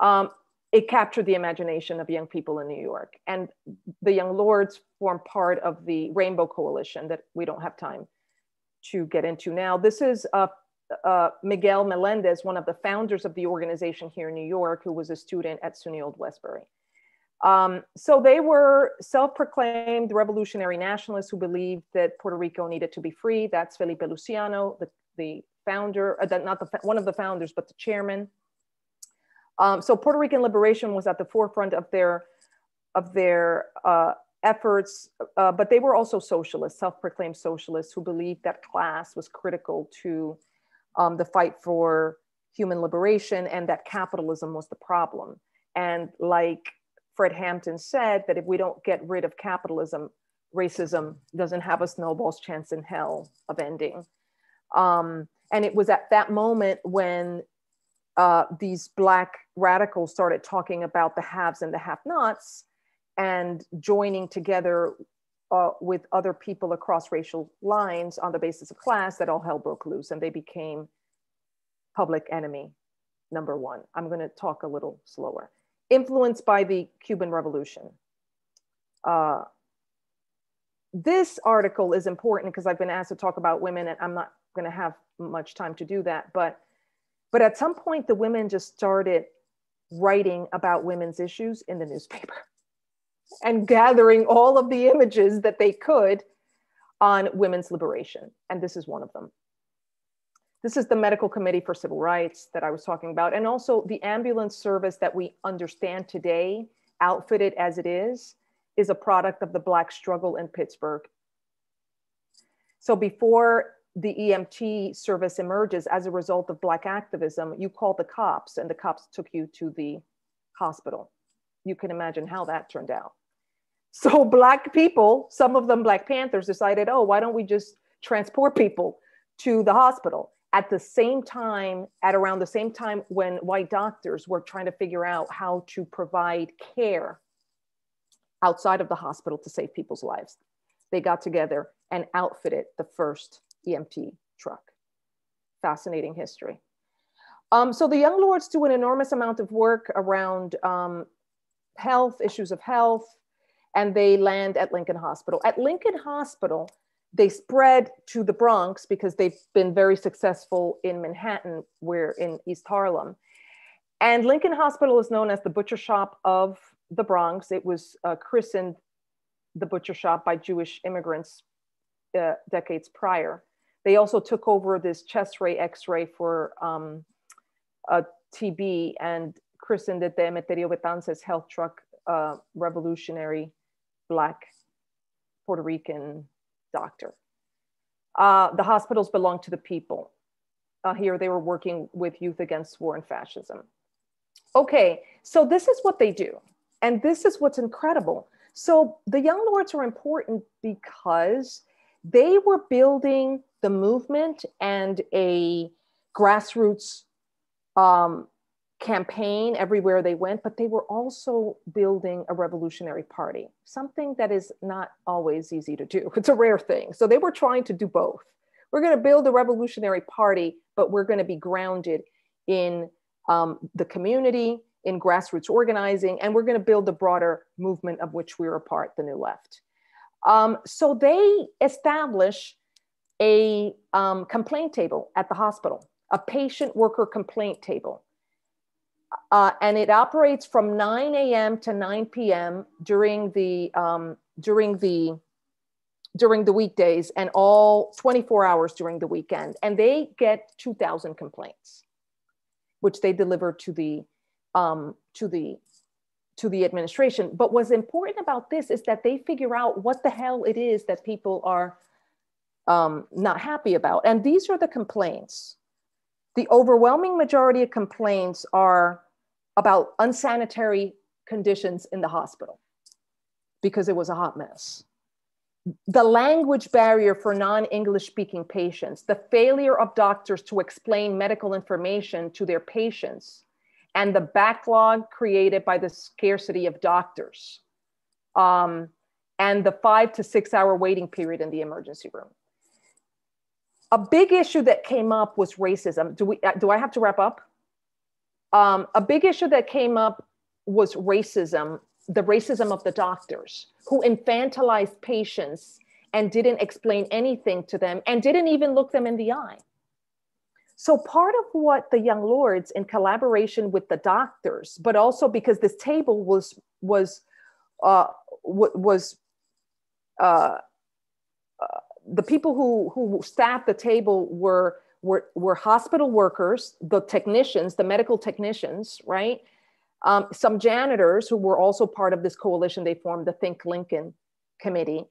um, it captured the imagination of young people in New York. And the Young Lords form part of the Rainbow Coalition that we don't have time to get into now. This is uh, uh, Miguel Melendez, one of the founders of the organization here in New York, who was a student at SUNY Old Westbury. Um, so they were self-proclaimed revolutionary nationalists who believed that Puerto Rico needed to be free. That's Felipe Luciano, the, the founder, uh, not the one of the founders, but the chairman. Um, so Puerto Rican liberation was at the forefront of their of their uh, efforts, uh, but they were also socialists, self-proclaimed socialists who believed that class was critical to um, the fight for human liberation and that capitalism was the problem. And like Fred Hampton said that if we don't get rid of capitalism, racism doesn't have a snowball's chance in hell of ending. Um, and it was at that moment when uh, these Black radicals started talking about the haves and the have nots and joining together uh, with other people across racial lines on the basis of class that all hell broke loose and they became public enemy number one. I'm going to talk a little slower influenced by the Cuban Revolution. Uh, this article is important because I've been asked to talk about women, and I'm not going to have much time to do that. But, but at some point, the women just started writing about women's issues in the newspaper and gathering all of the images that they could on women's liberation. And this is one of them. This is the Medical Committee for Civil Rights that I was talking about, and also the ambulance service that we understand today, outfitted as it is, is a product of the Black struggle in Pittsburgh. So before the EMT service emerges as a result of Black activism, you called the cops, and the cops took you to the hospital. You can imagine how that turned out. So Black people, some of them Black Panthers, decided, oh, why don't we just transport people to the hospital? at the same time, at around the same time when white doctors were trying to figure out how to provide care outside of the hospital to save people's lives, they got together and outfitted the first EMT truck. Fascinating history. Um, so the Young Lords do an enormous amount of work around um, health, issues of health, and they land at Lincoln Hospital. At Lincoln Hospital, they spread to the Bronx because they've been very successful in Manhattan, where in East Harlem. And Lincoln Hospital is known as the butcher shop of the Bronx. It was uh, christened the butcher shop by Jewish immigrants uh, decades prior. They also took over this chest ray x-ray for um, TB and christened it the Emeterio Betances health truck, uh, revolutionary Black Puerto Rican doctor. Uh, the hospitals belong to the people. Uh, here they were working with Youth Against War and Fascism. Okay, so this is what they do. And this is what's incredible. So the Young Lords are important because they were building the movement and a grassroots um, campaign everywhere they went, but they were also building a revolutionary party, something that is not always easy to do. [laughs] It's a rare thing. So they were trying to do both. We're going to build a revolutionary party, but we're going to be grounded in um, the community, in grassroots organizing, and we're going to build the broader movement of which we're a part, the New Left. Um, so they establish a um, complaint table at the hospital, a patient worker complaint table Uh, and it operates from 9 a.m. to 9 p.m. during the um, during the during the weekdays and all 24 hours during the weekend. And they get 2,000 complaints, which they deliver to the um, to the to the administration. But what's important about this is that they figure out what the hell it is that people are um, not happy about. And these are the complaints. The overwhelming majority of complaints are about unsanitary conditions in the hospital because it was a hot mess. The language barrier for non English speaking patients, the failure of doctors to explain medical information to their patients, and the backlog created by the scarcity of doctors, um, and the five to six hour waiting period in the emergency room. A big issue that came up was racism. Do, we, uh, do I have to wrap up? Um, a big issue that came up was racism, the racism of the doctors who infantilized patients and didn't explain anything to them and didn't even look them in the eye. So part of what the young lords, in collaboration with the doctors, but also because this table was was uh, was uh, uh, the people who who staffed the table were were, were hospital workers, the technicians, the medical technicians, right? Um, some janitors who were also part of this coalition. They formed the Think Lincoln Committee.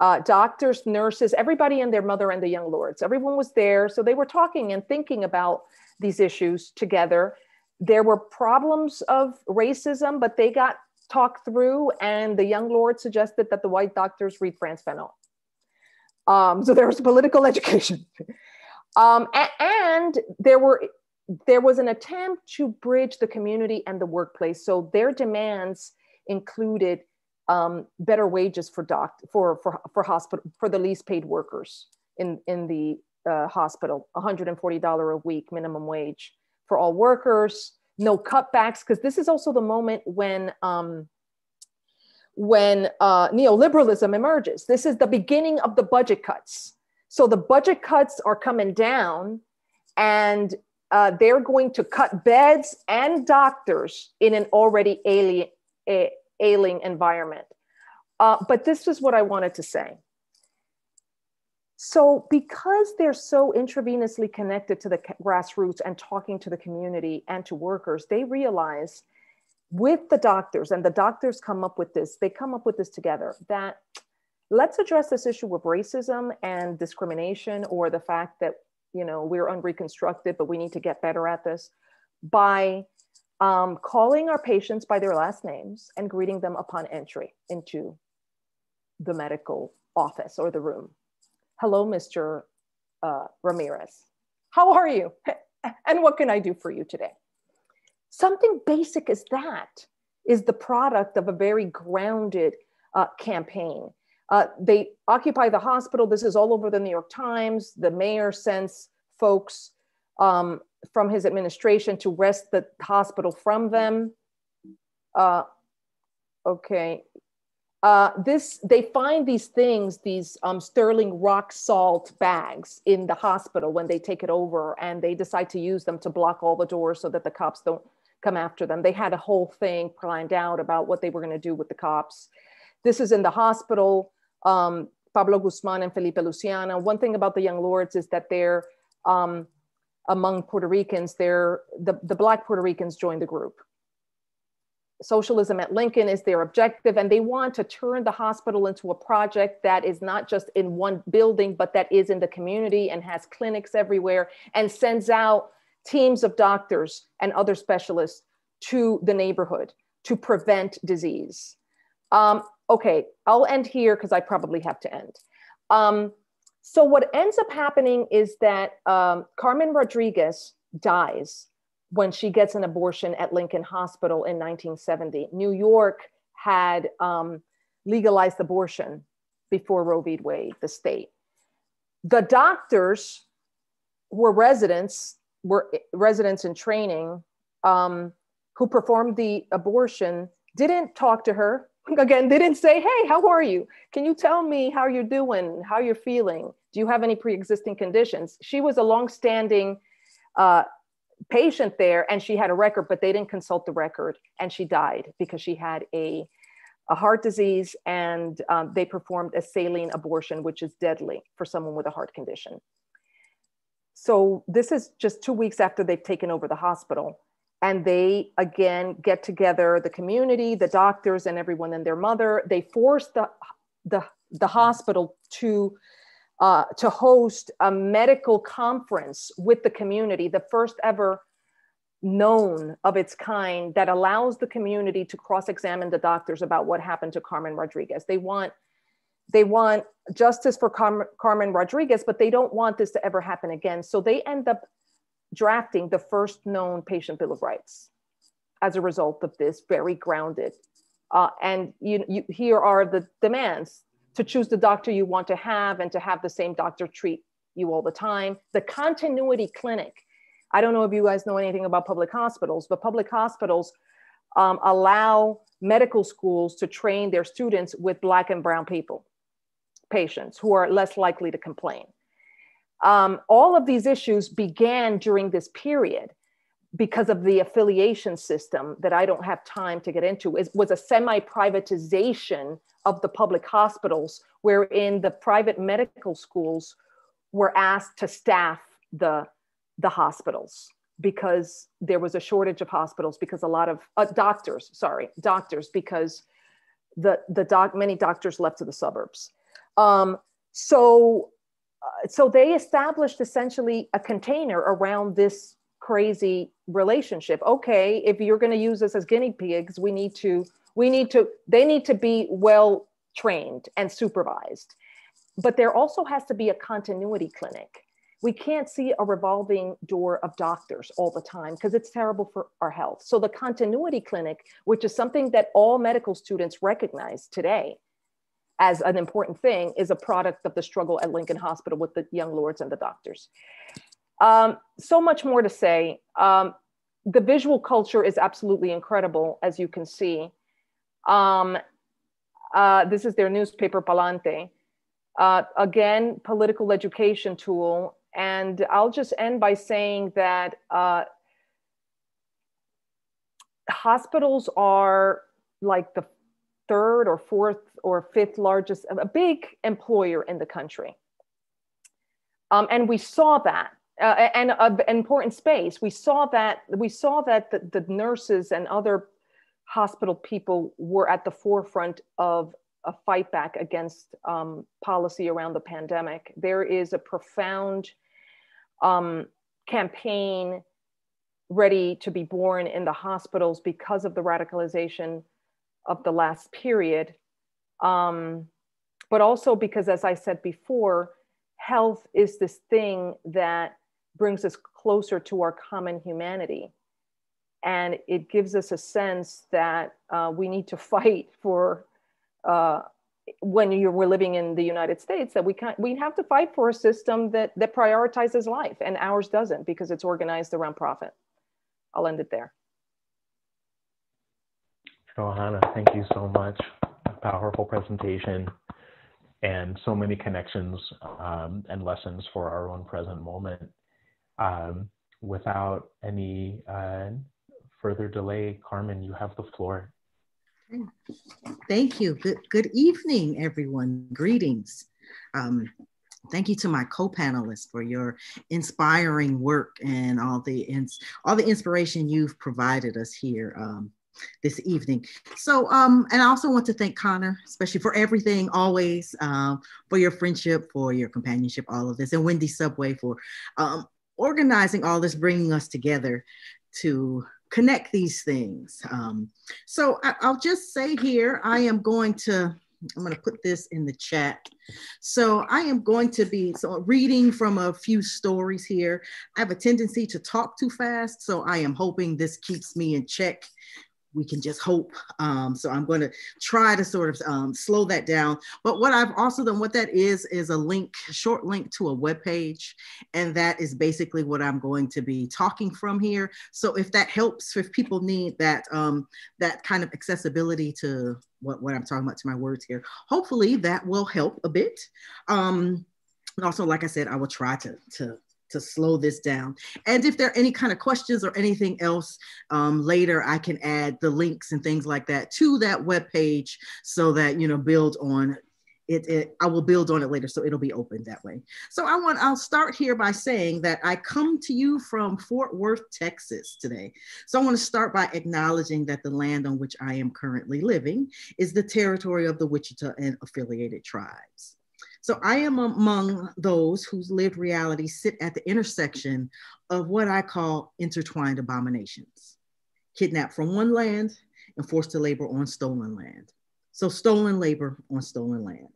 Uh, doctors, nurses, everybody and their mother and the young lords. Everyone was there. So they were talking and thinking about these issues together. There were problems of racism, but they got talked through, and the young lord suggested that the white doctors read Frantz Fanon. Um, so there was political [laughs] education. Um, and there were there was an attempt to bridge the community and the workplace. So their demands included um, better wages for doc for for for hospital for the least paid workers in in the uh, hospital, $140 a week minimum wage for all workers. No cutbacks because this is also the moment when um, when uh, neoliberalism emerges. This is the beginning of the budget cuts. So the budget cuts are coming down, and uh, they're going to cut beds and doctors in an already alien, a, ailing environment. Uh, but this is what I wanted to say. So, because they're so intravenously connected to the grassroots and talking to the community and to workers, they realize with the doctors, and the doctors come up with this, they come up with this together that let's address this issue of racism and discrimination or the fact that you know we're unreconstructed but we need to get better at this by um, calling our patients by their last names and greeting them upon entry into the medical office or the room. Hello mr uh, ramirez. How are you? [laughs] And what can i do for you today? Something basic as that is the product of a very grounded uh, campaign uh, they occupy the hospital. This is all over the New York Times. The mayor sends folks um, from his administration to wrest the hospital from them. Uh, okay. Uh, this they find these things, these um, sterling rock salt bags in the hospital when they take it over, and they decide to use them to block all the doors so that the cops don't come after them. They had a whole thing planned out about what they were going to do with the cops. This is in the hospital um, Pablo Guzman and Felipe Luciano. One thing about the Young Lords is that they're um, among Puerto Ricans, they're, the, the Black Puerto Ricans joined the group. Socialism at Lincoln is their objective, and they want to turn the hospital into a project that is not just in one building, but that is in the community and has clinics everywhere and sends out teams of doctors and other specialists to the neighborhood to prevent disease. Um, okay, I'll end here because I probably have to end. Um, so what ends up happening is that um, Carmen Rodriguez dies when she gets an abortion at Lincoln Hospital in 1970. New York had um, legalized abortion before Roe v. Wade, the state. The doctors were residents, were residents in training um, who performed the abortion, didn't talk to her, again they didn't say hey how are you can you tell me how you're doing how you're feeling do you have any pre-existing conditions she was a long-standing uh, patient there and she had a record, but they didn't consult the record and she died because she had a, a heart disease and um, they performed a saline abortion, which is deadly for someone with a heart condition. So this is just two weeks after they've taken over the hospital. And they again get together the community, the doctors, and everyone and their mother. They force the, the, the hospital to uh, to host a medical conference with the community, the first ever known of its kind that allows the community to cross-examine the doctors about what happened to Carmen Rodriguez. They want they want justice for Car- Carmen Rodriguez, but they don't want this to ever happen again. So they end up drafting the first known patient bill of rights as a result of this, very grounded. Uh, and you, you, here are the demands to choose the doctor you want to have and to have the same doctor treat you all the time. The continuity clinic. I don't know if you guys know anything about public hospitals, but public hospitals um, allow medical schools to train their students with Black and Brown people, patients who are less likely to complain. Um, all of these issues began during this period because of the affiliation system that I don't have time to get into. It was a semi privatization of the public hospitals, wherein the private medical schools were asked to staff the, the hospitals because there was a shortage of hospitals because a lot of uh, doctors, sorry, doctors, because the, the doc, many doctors left to the suburbs. Um, so, uh, so they established essentially a container around this crazy relationship. Okay, if you're going to use us as guinea pigs, we need to we need to they need to be well trained and supervised. But there also has to be a continuity clinic. We can't see a revolving door of doctors all the time because it's terrible for our health. So the continuity clinic which is something that all medical students recognize today as an important thing is a product of the struggle at lincoln hospital with the young lords and the doctors um, so much more to say um, the visual culture is absolutely incredible as you can see um, uh, this is their newspaper, Palante. Uh, again, political education tool. And I'll just end by saying that uh, hospitals are like the third or fourth or fifth largest, a big employer in the country. Um, and we saw that uh, and an important space. We saw that we saw that the, the nurses and other hospital people were at the forefront of a fight back against um, policy around the pandemic. There is a profound um, campaign ready to be born in the hospitals because of the radicalization of the last period. Um, but also because, as I said before, health is this thing that brings us closer to our common humanity and it gives us a sense that uh, we need to [laughs] fight for uh, when you're we're living in the United States that we can't, we have to fight for a system that that prioritizes life and ours doesn't because it's organized around profit. I'll end it there. Johanna, thank you so much. A powerful presentation and so many connections um, and lessons for our own present moment. Um, without any uh, further delay, Carmen, you have the floor. Thank you. Good, good evening, everyone. Greetings. Um, thank you to my co-panelists for your inspiring work and all the ins- all the inspiration you've provided us here um, this evening. So, um, and I also want to thank Conor, especially for everything, always, um, for your friendship, for your companionship, all of this, and Wendy Subway for um, organizing all this, bringing us together to connect these things. Um, so I, I'll just say here, I am going to I'm going to put this in the chat. So I am going to be so reading from a few stories here. I have a tendency to talk too fast, so I am hoping this keeps me in check we can just hope. Um, so I'm going to try to sort of um, slow that down. But what I've also done, what that is, is a link, short link to a web page, and that is basically what I'm going to be talking from here. So if that helps, if people need that um, that kind of accessibility to what, what I'm talking about to my words here, hopefully that will help a bit. Um, and also, like I said, I will try to to to slow this down. And if there are any kind of questions or anything else um, later, I can add the links and things like that to that web page so that you know build on it, it, I will build on it later, so it'll be open that way. So I want I'll start here by saying that I come to you from Fort Worth, Texas today. So I want to start by acknowledging that the land on which I am currently living is the territory of the Wichita and affiliated tribes. So I am among those whose lived realities sit at the intersection of what I call intertwined abominations, kidnapped from one land and forced to labor on stolen land. So stolen labor on stolen land.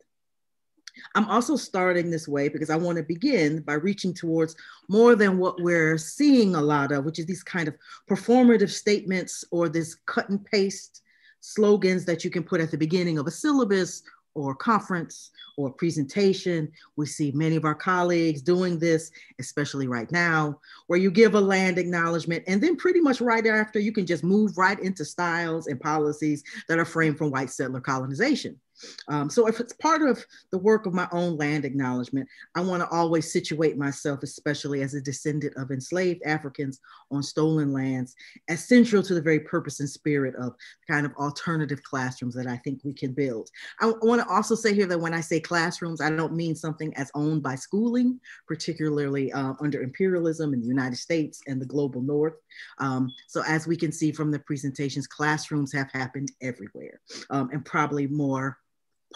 I'm also starting this way because I want to begin by reaching towards more than what we're seeing a lot of, which is these kind of performative statements or this cut and paste slogans that you can put at the beginning of a syllabus or conference or presentation. We see many of our colleagues doing this, especially right now, where you give a land acknowledgement and then pretty much right after you can just move right into styles and policies that are framed from white settler colonization. Um, so if it's part of the work of my own land acknowledgement, I want to always situate myself, especially as a descendant of enslaved Africans on stolen lands, as central to the very purpose and spirit of kind of alternative classrooms that I think we can build. I, want to also say here that when I say classrooms, I don't mean something as owned by schooling, particularly uh, under imperialism in the United States and the global North. Um, so as we can see from the presentations, classrooms have happened everywhere um, and probably more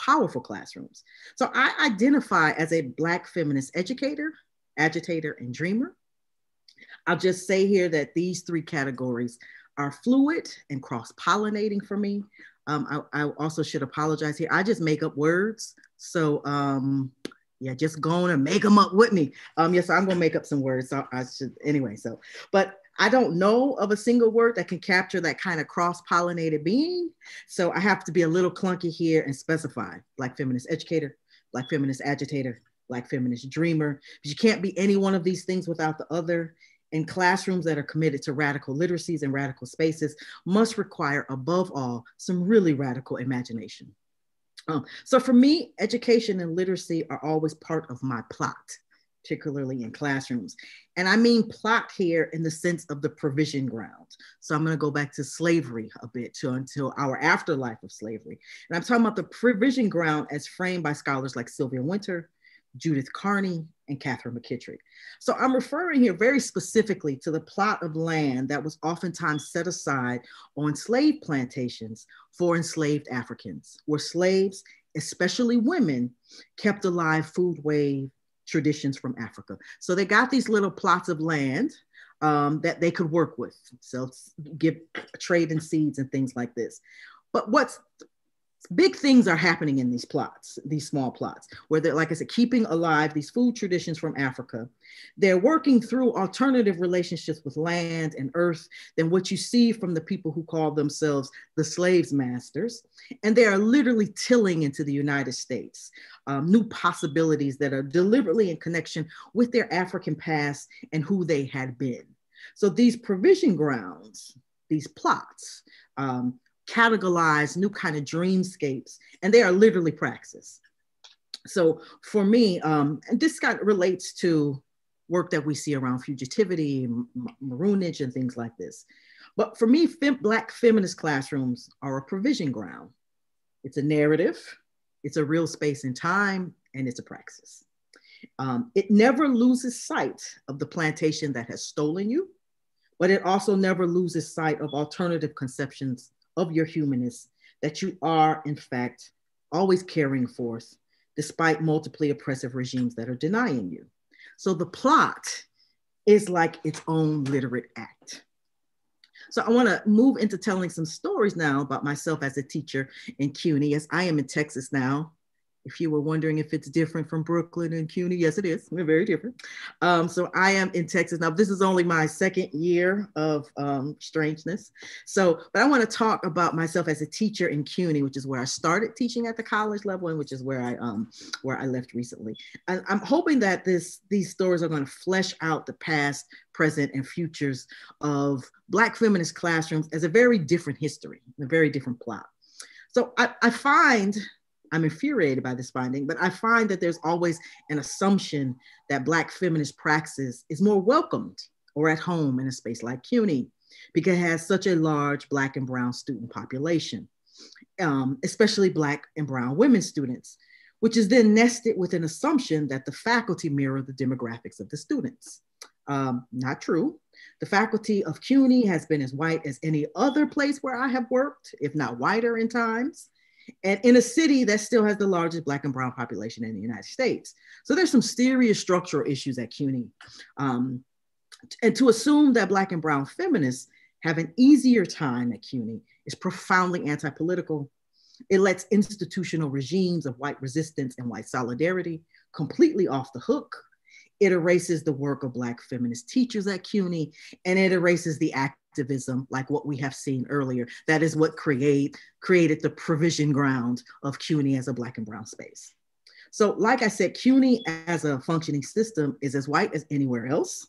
powerful classrooms. So I identify as a Black feminist educator, agitator, and dreamer. I'll just say here that these three categories are fluid and cross pollinating for me. Um, I, I, also should apologize here. I just make up words. So um, yeah, just go on and make them up with me. Um, yes, I'm gonna make up some words. So I should anyway. So, but I don't know of a single word that can capture that kind of cross-pollinated being. So I have to be a little clunky here and specify Black feminist educator, Black feminist agitator, Black feminist dreamer. But you can't be any one of these things without the other. And classrooms that are committed to radical literacies and radical spaces must require, above all, some really radical imagination. Um, so for me, education and literacy are always part of my plot particularly in classrooms. And I mean plot here in the sense of the provision ground. So I'm going to go back to slavery a bit to until our afterlife of slavery. And I'm talking about the provision ground as framed by scholars like Sylvia Wynter, Judith Carney, and Katherine McKittrick. So I'm referring here very specifically to the plot of land that was oftentimes set aside on slave plantations for enslaved Africans, where slaves, especially women, kept alive food wave traditions from Africa. So they got these little plots of land um, that they could work with. So give trade in seeds and things like this. But what's big things are happening in these plots, these small plots, where they're, like I said, keeping alive these food traditions from Africa. They're working through alternative relationships with land and earth than what you see from the people who call themselves the slaves masters. And they are literally tilling into the United States, um, new possibilities that are deliberately in connection with their African past and who they had been. So these provision grounds, these plots, um, categorize new kind of dreamscapes, and they are literally praxis. So for me, um, and this kind of relates to work that we see around fugitivity, maroonage, and things like this. But for me, fem Black feminist classrooms are a provision ground. It's a narrative, it's a real space and time, and it's a praxis. Um, it never loses sight of the plantation that has stolen you, but it also never loses sight of alternative conceptions of your humanness that you are, in fact, always carrying forth despite multiply oppressive regimes that are denying you. So the plot is like its own literate act. So I want to move into telling some stories now about myself as a teacher in CUNY, as I am in Texas now. If you were wondering if it's different from Brooklyn and CUNY, yes, it is. We're very different. Um, so I am in Texas now. This is only my second year of um, strangeness. So, but I want to talk about myself as a teacher in CUNY, which is where I started teaching at the college level and which is where I um, where I left recently. And I'm hoping that this these stories are going to flesh out the past, present, and futures of Black feminist classrooms as a very different history, a very different plot. So I, I find I'm infuriated by this finding, but I find that there's always an assumption that Black feminist praxis is more welcomed or at home in a space like CUNY because it has such a large Black and Brown student population, um, especially Black and Brown women students, which is then nested with an assumption that the faculty mirror the demographics of the students. Um, not true. The faculty of CUNY has been as white as any other place where I have worked, if not whiter in times and in a city that still has the largest black and brown population in the United States. So there's some serious structural issues at CUNY. Um, and to assume that black and brown feminists have an easier time at CUNY is profoundly anti-political. It lets institutional regimes of white resistance and white solidarity completely off the hook. It erases the work of black feminist teachers at CUNY, and it erases the act activism like what we have seen earlier. That is what create, created the provision ground of CUNY as a black and brown space. So like I said, CUNY as a functioning system is as white as anywhere else.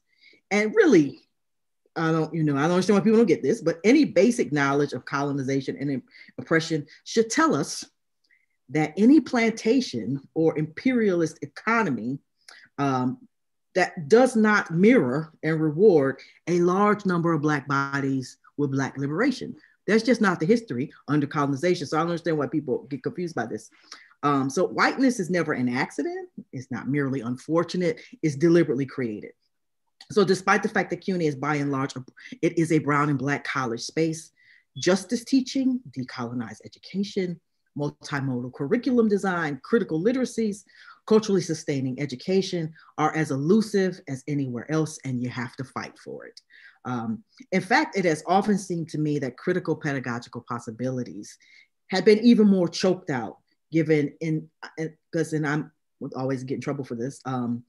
And really, I don't, you know, I don't understand why people don't get this, but any basic knowledge of colonization and oppression should tell us that any plantation or imperialist economy um, that does not mirror and reward a large number of Black bodies with Black liberation. That's just not the history under colonization. So I don't understand why people get confused by this. Um, so whiteness is never an accident. It's not merely unfortunate. It's deliberately created. So despite the fact that CUNY is by and large, it is a brown and black college space, justice teaching, decolonized education, multimodal curriculum design, critical literacies, culturally sustaining education are as elusive as anywhere else, and you have to fight for it. Um, in fact, it has often seemed to me that critical pedagogical possibilities had been even more choked out, given in because, and I'm always get in trouble for this. Um,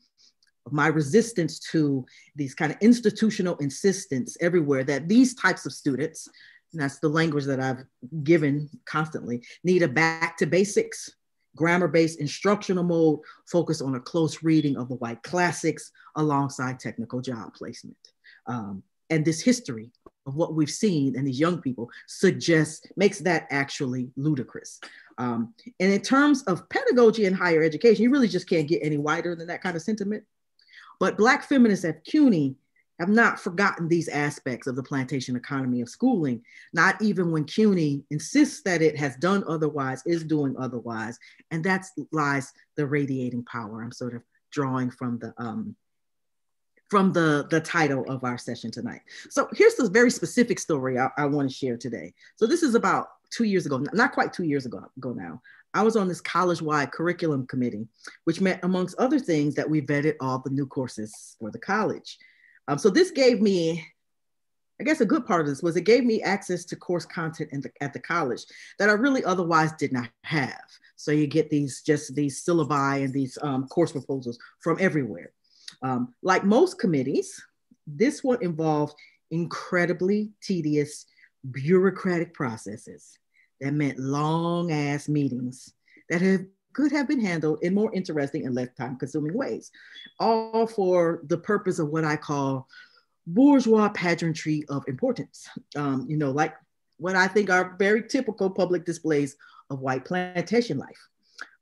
my resistance to these kind of institutional insistence everywhere that these types of students, and that's the language that I've given constantly, need a back to basics grammar-based instructional mode focused on a close reading of the white classics alongside technical job placement. Um, and this history of what we've seen and these young people suggests, makes that actually ludicrous. Um, and in terms of pedagogy and higher education, you really just can't get any wider than that kind of sentiment. But Black feminists at CUNY have not forgotten these aspects of the plantation economy of schooling, not even when CUNY insists that it has done otherwise, is doing otherwise. And that lies the radiating power. I'm sort of drawing from the um, from the, the title of our session tonight. So here's this very specific story I, I want to share today. So this is about two years ago, not quite two years ago, ago now. I was on this college-wide curriculum committee, which meant amongst other things that we vetted all the new courses for the college. Um, so this gave me, I guess a good part of this was it gave me access to course content the, at the college that I really otherwise did not have. So you get these just these syllabi and these um, course proposals from everywhere. Um, like most committees, this one involved incredibly tedious bureaucratic processes that meant long ass meetings that have could have been handled in more interesting and less time consuming ways, all for the purpose of what I call bourgeois pageantry of importance. Um, you know, like what I think are very typical public displays of white plantation life.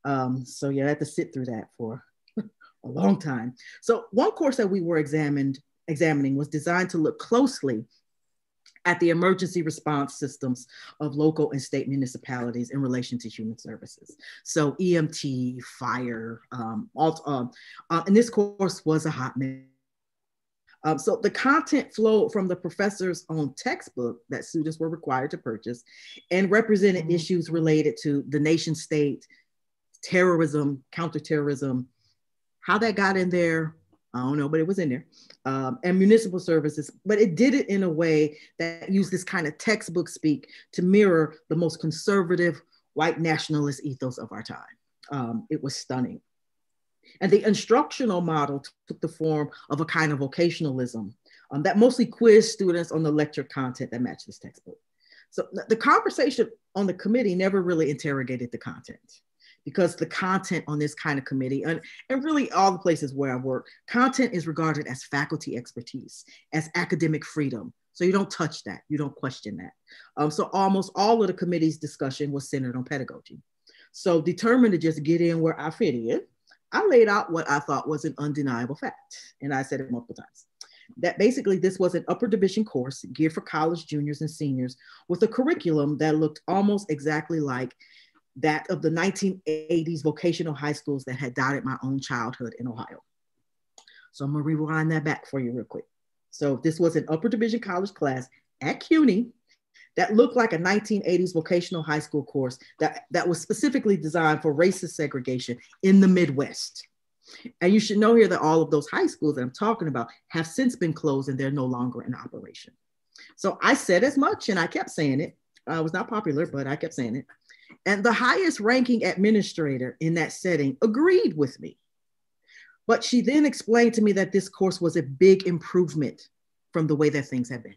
Um, so yeah, I had to sit through that for [laughs] a long time. So one course that we were examined examining was designed to look closely at the emergency response systems of local and state municipalities in relation to human services. So EMT, fire, um, all, um, uh, and this course was a hot mess. Um, so the content flowed from the professor's own textbook that students were required to purchase and represented mm-hmm. issues related to the nation state, terrorism, counterterrorism, how that got in there, I don't know, but it was in there, um, and municipal services. But it did it in a way that used this kind of textbook speak to mirror the most conservative white nationalist ethos of our time. Um, it was stunning. And the instructional model took the form of a kind of vocationalism um, that mostly quizzed students on the lecture content that matched this textbook. So the conversation on the committee never really interrogated the content because the content on this kind of committee and, and really all the places where I work, content is regarded as faculty expertise, as academic freedom. So you don't touch that, you don't question that. Um, so almost all of the committee's discussion was centered on pedagogy. So determined to just get in where I fit in, I laid out what I thought was an undeniable fact. And I said it multiple times. That basically this was an upper division course geared for college juniors and seniors with a curriculum that looked almost exactly like that of the 1980s vocational high schools that had dotted my own childhood in Ohio. So I'm gonna rewind that back for you real quick. So this was an upper division college class at CUNY that looked like a 1980s vocational high school course that, that was specifically designed for racist segregation in the Midwest. And you should know here that all of those high schools that I'm talking about have since been closed and they're no longer in operation. So I said as much and I kept saying it. Uh, I was not popular, but I kept saying it. And the highest ranking administrator in that setting agreed with me. But she then explained to me that this course was a big improvement from the way that things had been.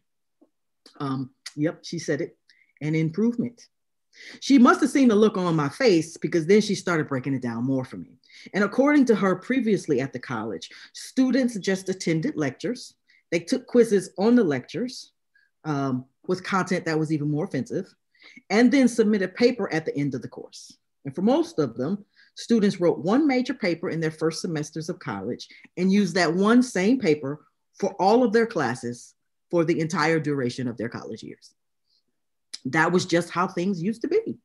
Um, yep, she said it, an improvement. She must have seen the look on my face because then she started breaking it down more for me. And according to her previously at the college, students just attended lectures. They took quizzes on the lectures um, with content that was even more offensive, and then submit a paper at the end of the course. And for most of them, students wrote one major paper in their first semesters of college and used that one same paper for all of their classes for the entire duration of their college years. That was just how things used to be.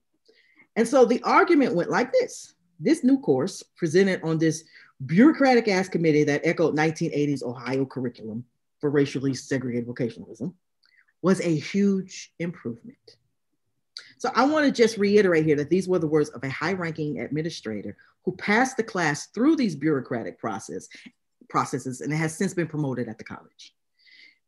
And so the argument went like this this new course presented on this bureaucratic ass committee that echoed 1980s Ohio curriculum for racially segregated vocationalism was a huge improvement. So I want to just reiterate here that these were the words of a high ranking administrator who passed the class through these bureaucratic process, processes and has since been promoted at the college.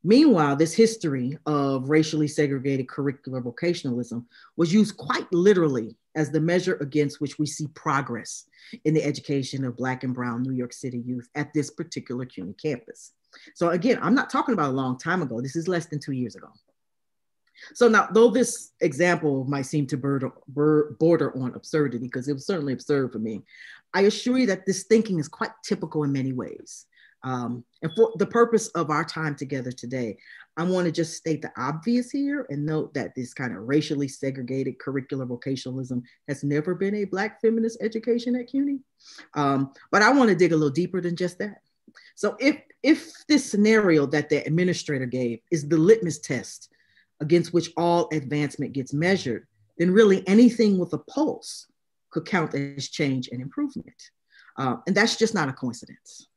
Meanwhile, this history of racially segregated curricular vocationalism was used quite literally as the measure against which we see progress in the education of Black and Brown New York City youth at this particular CUNY campus. So again, I'm not talking about a long time ago. This is less than two years ago. So now, though this example might seem to border, border on absurdity, because it was certainly absurd for me, I assure you that this thinking is quite typical in many ways. Um, and for the purpose of our time together today, I want to just state the obvious here and note that this kind of racially segregated curricular vocationalism has never been a Black feminist education at CUNY. Um, but I want to dig a little deeper than just that. So if, if this scenario that the administrator gave is the litmus test against which all advancement gets measured, then really anything with a pulse could count as change and improvement. Uh, and that's just not a coincidence.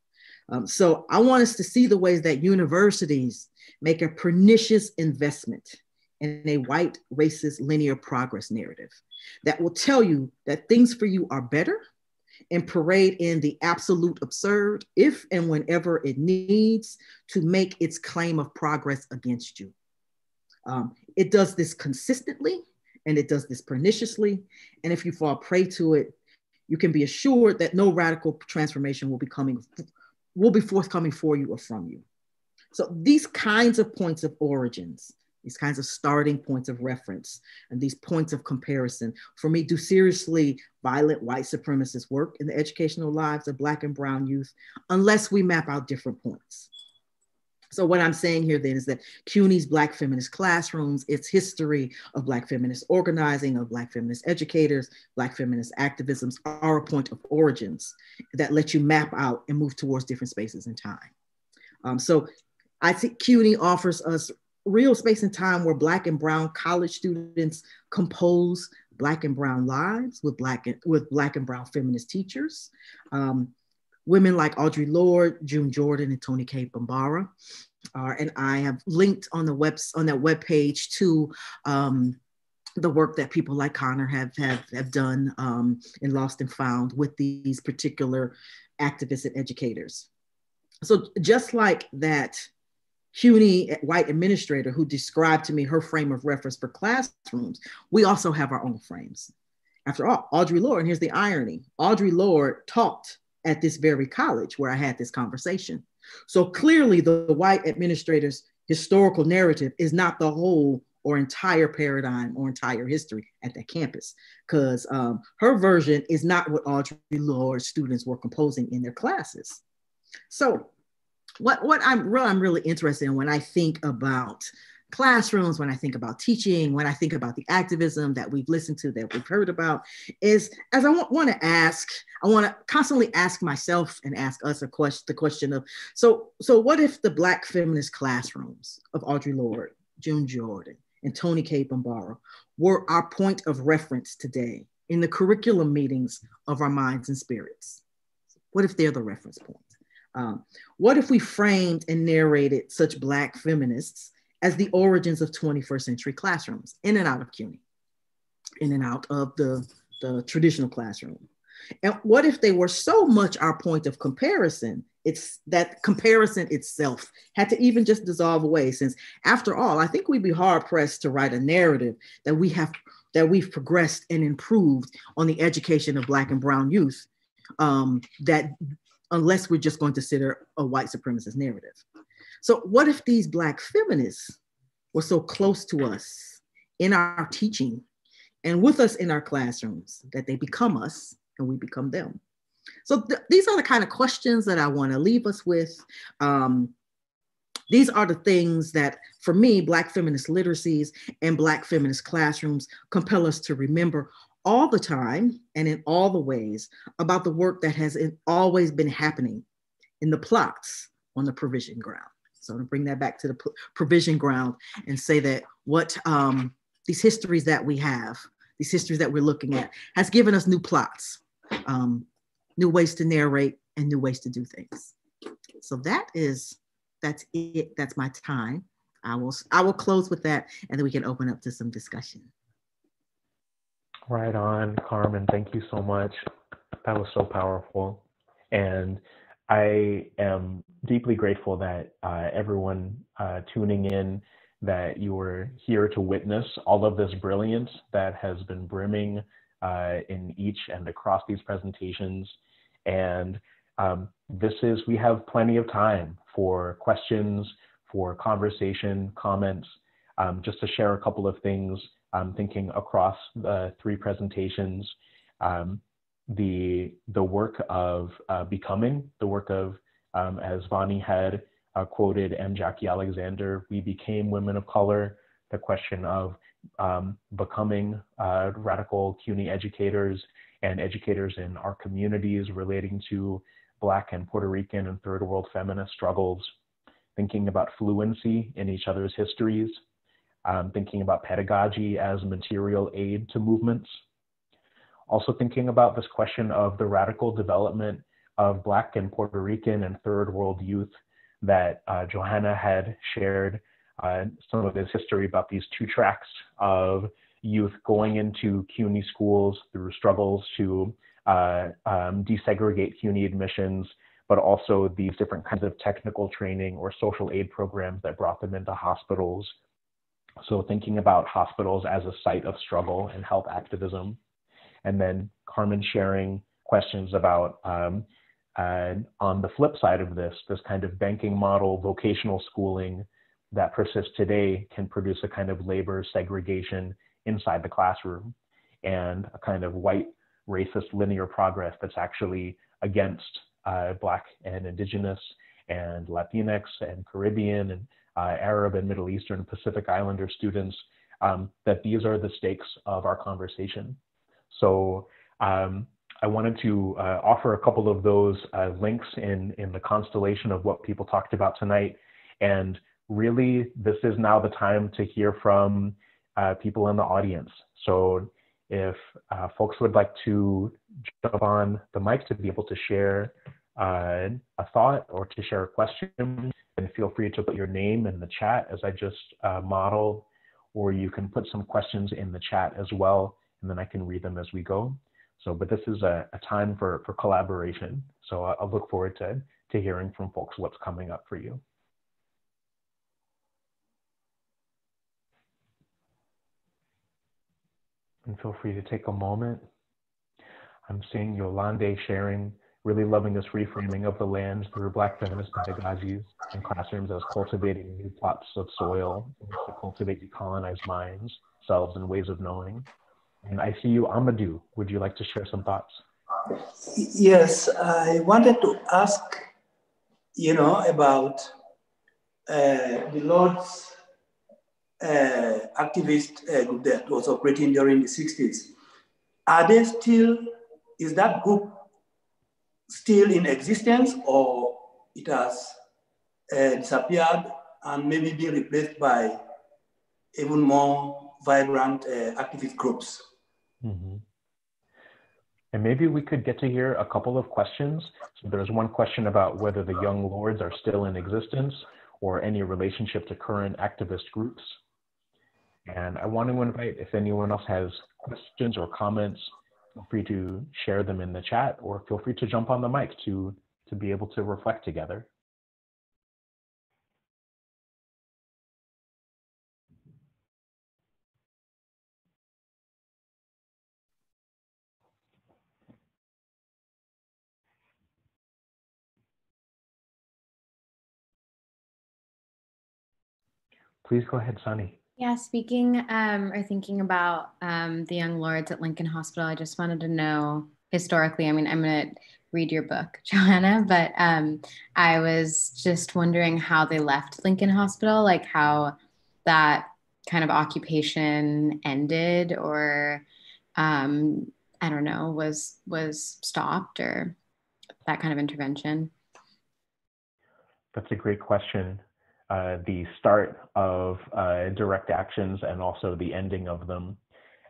Um, so I want us to see the ways that universities make a pernicious investment in a white racist linear progress narrative that will tell you that things for you are better and parade in the absolute absurd if and whenever it needs to make its claim of progress against you. Um, it does this consistently and it does this perniciously. And if you fall prey to it, you can be assured that no radical transformation will be coming will be forthcoming for you or from you. So these kinds of points of origins, these kinds of starting points of reference, and these points of comparison, for me, do seriously violent white supremacist work in the educational lives of Black and Brown youth, unless we map out different points. So what I'm saying here then is that CUNY's Black feminist classrooms, its history of Black feminist organizing, of Black feminist educators, Black feminist activisms are a point of origins that let you map out and move towards different spaces in time. Um, so I think CUNY offers us real space and time where Black and Brown college students compose Black and Brown lives with Black and, with Black and Brown feminist teachers. Um, women like Audre Lorde, June Jordan, and Toni Cade Bambara. Uh, and I have linked on the web on that web page to um, the work that people like Conor have have, have done um, in Lost and Found with these particular activists and educators. So just like that CUNY white administrator who described to me her frame of reference for classrooms, we also have our own frames. After all, Audre Lorde, and here's the irony, Audre Lorde taught at this very college where I had this conversation. So clearly, the, the white administrator's historical narrative is not the whole or entire paradigm or entire history at that campus, because um, her version is not what Audre Lorde's students were composing in their classes. So, what what I'm I'm really interested in when I think about classrooms, when I think about teaching, when I think about the activism that we've listened to, that we've heard about, is as I want, want to ask, I want to constantly ask myself and ask us a question, the question of, so, so what if the Black feminist classrooms of Audre Lorde, June Jordan, and Toni Cade Bambara were our point of reference today in the curriculum meetings of our minds and spirits? What if they're the reference point? Um, what if we framed and narrated such Black feminists as the origins of 21st century classrooms in and out of CUNY, in and out of the, the traditional classroom? And what if they were so much our point of comparison? It's that comparison itself had to even just dissolve away, since after all, I think we'd be hard pressed to write a narrative that we have that we've progressed and improved on the education of Black and Brown youth. Um, that unless we're just going to consider a white supremacist narrative. So, what if these Black feminists were so close to us in our teaching and with us in our classrooms that they become us and we become them? So, th- these are the kind of questions that I want to leave us with. Um, these are the things that, for me, Black feminist literacies and Black feminist classrooms compel us to remember all the time and in all the ways about the work that has always been happening in the plots on the provision ground. So I'm going to bring that back to the provision ground and say that what um, these histories that we have, these histories that we're looking at, has given us new plots, um, new ways to narrate, and new ways to do things. So that is that's it. That's my time. I will I will close with that, and then we can open up to some discussion. Right on, Carmen. Thank you so much. That was so powerful, and I am deeply grateful that uh, everyone uh, tuning in, that you were here to witness all of this brilliance that has been brimming uh, in each and across these presentations. And um, this is, we have plenty of time for questions, for conversation, comments, um, just to share a couple of things, um, thinking across the three presentations. Um, the the work of uh, becoming, the work of, um, as Vani had uh, quoted M. Jacqui Alexander, we became women of color. The question of um, becoming uh, radical CUNY educators and educators in our communities relating to Black and Puerto Rican and third world feminist struggles, thinking about fluency in each other's histories, um, thinking about pedagogy as material aid to movements, also thinking about this question of the radical development of Black and Puerto Rican and third world youth that uh, Johanna had shared uh, some of his history about these two tracks of youth going into CUNY schools through struggles to uh, um, desegregate CUNY admissions, but also these different kinds of technical training or social aid programs that brought them into hospitals. So thinking about hospitals as a site of struggle and health activism and then Carmen sharing questions about um, uh, on the flip side of this, this kind of banking model, vocational schooling that persists today can produce a kind of labor segregation inside the classroom and a kind of white racist linear progress that's actually against uh, Black and Indigenous and Latinx and Caribbean and uh, Arab and Middle Eastern Pacific Islander students, um, that these are the stakes of our conversation. So um, I wanted to uh, offer a couple of those uh, links in, in the constellation of what people talked about tonight. And really, this is now the time to hear from uh, people in the audience. So if uh, folks would like to jump on the mic to be able to share uh, a thought or to share a question, then feel free to put your name in the chat as I just uh, modeled, or you can put some questions in the chat as well and then I can read them as we go. So, but this is a, a time for, for collaboration. So I'll, look forward to, to hearing from folks what's coming up for you. And feel free to take a moment. I'm seeing Yolande sharing, really loving this reframing of the land through Black feminist pedagogies and classrooms as cultivating new plots of soil to cultivate decolonized minds, selves, and ways of knowing. And I see you, Amadou. Would you like to share some thoughts? Yes, I wanted to ask, you know, about uh, the Lord's uh, activist uh, group that was operating during the 60s. Are they still, is that group still in existence or it has uh, disappeared and maybe been replaced by even more vibrant uh, activist groups? Mm-hmm. And maybe we could get to hear a couple of questions. So there's one question about whether the Young Lords are still in existence or any relationship to current activist groups. And I want to invite if anyone else has questions or comments, feel free to share them in the chat or feel free to jump on the mic to, to be able to reflect together. Please go ahead, Sunny. Yeah, speaking um, or thinking about um, the young lords at Lincoln Hospital, I just wanted to know historically. I mean, I'm going to read your book, [laughs] Johanna, but um, I was just wondering how they left Lincoln Hospital, like how that kind of occupation ended, or um, I don't know, was was stopped, or that kind of intervention. That's a great question. Uh, the start of uh, direct actions and also the ending of them.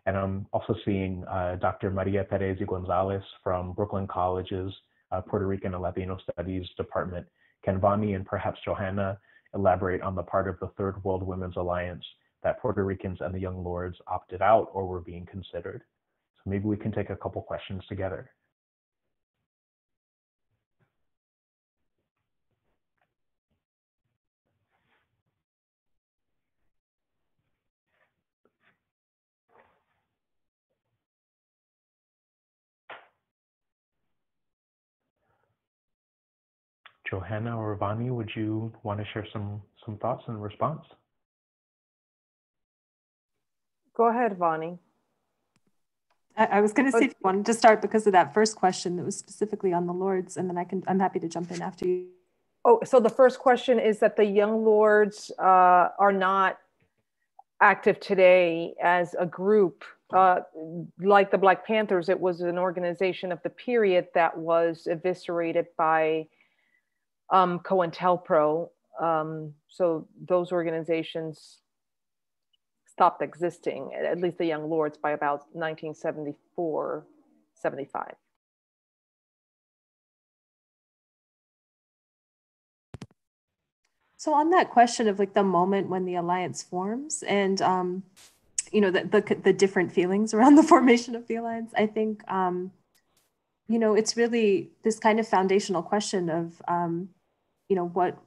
And I'm also seeing uh, Dr. Maria Perez Gonzalez from Brooklyn College's uh, Puerto Rican and Latino Studies Department. Can Vani and perhaps Johanna elaborate on the part of the Third World Women's Alliance that Puerto Ricans and the Young Lords opted out or were being considered? So maybe we can take a couple questions together. Johanna or Vani, would you want to share some, some thoughts and response? Go ahead, Vani. I, I was going to say, if you wanted to start because of that first question that was specifically on the Lords, and then I can, I'm happy to jump in after you. Oh, so the first question is that the Young Lords uh, are not active today as a group. Uh, like the Black Panthers, it was an organization of the period that was eviscerated by um, COINTELPRO. Um, so those organizations stopped existing, at least the Young Lords, by about 1974, 75. So on that question of like the moment when the alliance forms and um, you know the, the, the different feelings around [laughs] the formation of the alliance, I think um, you know it's really this kind of foundational question of um, you know, what,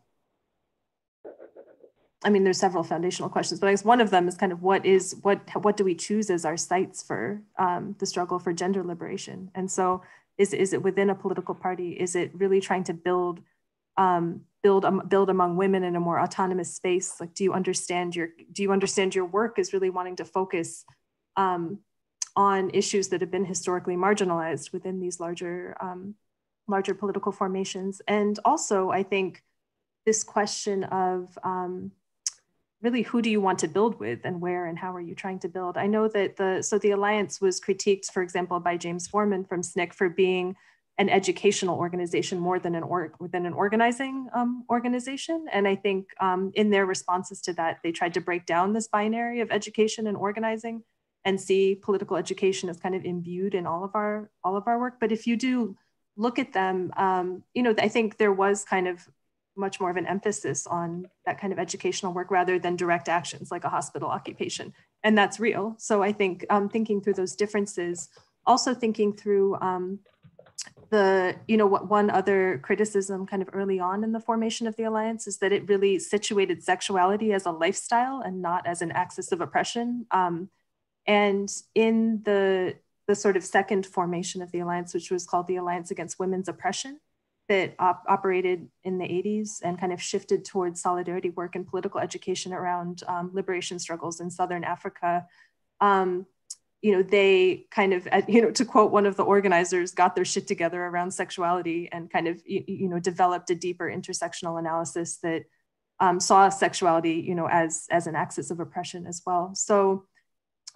I mean, there's several foundational questions, but I guess one of them is kind of what is, what, what do we choose as our sites for um, the struggle for gender liberation? And so is, is it within a political party? Is it really trying to build, um, build, um, build among women in a more autonomous space? Like, do you understand your, do you understand your work is really wanting to focus um, on issues that have been historically marginalized within these larger um, larger political formations. And also, I think this question of um, really who do you want to build with and where and how are you trying to build? I know that the, so the Alliance was critiqued, for example, by James Forman from SNCC for being an educational organization more than an org than an organizing um, organization. And I think um, in their responses to that, they tried to break down this binary of education and organizing and see political education as kind of imbued in all of our all of our work. But if you do look at them, um, you know, I think there was kind of much more of an emphasis on that kind of educational work rather than direct actions like a hospital occupation. And that's real. So I think um, thinking through those differences, also thinking through um, the, you know, what one other criticism kind of early on in the formation of the alliance is that it really situated sexuality as a lifestyle and not as an axis of oppression. Um, and in the the sort of second formation of the alliance, which was called the Alliance Against Women's Oppression, that op- operated in the 80s and kind of shifted towards solidarity work and political education around um, liberation struggles in Southern Africa. Um, you know, they kind of, you know, to quote one of the organizers, got their shit together around sexuality and kind of, you, you know, developed a deeper intersectional analysis that um, saw sexuality, you know, as as an axis of oppression as well. So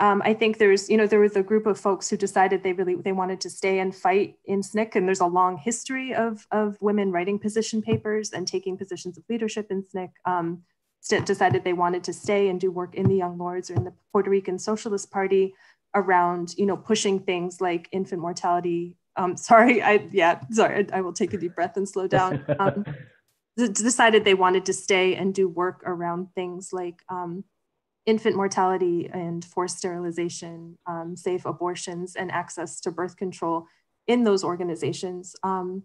um, I think there's, you know, there was a group of folks who decided they really they wanted to stay and fight in SNCC, and there's a long history of of women writing position papers and taking positions of leadership in SNCC. Um, decided they wanted to stay and do work in the Young Lords or in the Puerto Rican Socialist Party around, you know, pushing things like infant mortality. Um, [laughs] sorry, I yeah, sorry, I, I will take a deep breath and slow down. [laughs] Um, decided they wanted to stay and do work around things like um, infant mortality and forced sterilization, um, safe abortions, and access to birth control in those organizations. Um,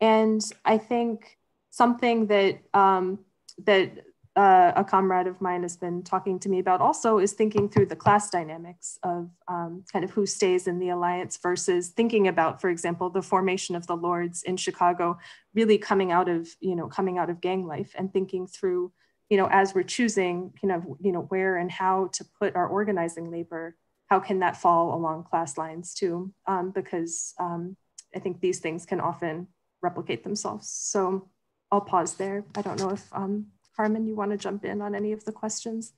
and I think something that um, that uh, a comrade of mine has been talking to me about also is thinking through the class dynamics of um, kind of who stays in the alliance versus thinking about, for example, the formation of the Lords in Chicago, really coming out of you know coming out of gang life and thinking through you know as we're choosing you know you know where and how to put our organizing labor, how can that fall along class lines too? Um, because um, I think these things can often replicate themselves. So I'll pause there. I don't know if um, Carmen, you want to jump in on any of the questions?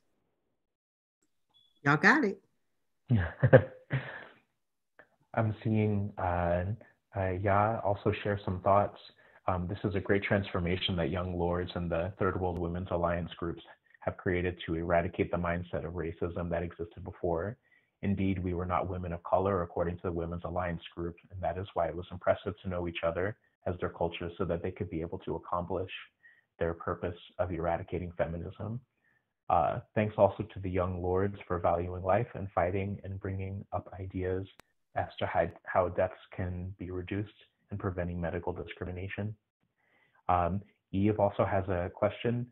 Y'all got it. [laughs] I'm seeing uh, uh, Ya also share some thoughts. Um, this is a great transformation that Young Lords and the Third World Women's Alliance groups have created to eradicate the mindset of racism that existed before. Indeed, we were not women of color according to the Women's Alliance group, and that is why it was impressive to know each other as their cultures so that they could be able to accomplish their purpose of eradicating feminism. Uh, thanks also to the young lords for valuing life and fighting and bringing up ideas as to how, how deaths can be reduced and preventing medical discrimination. Um, Eve also has a question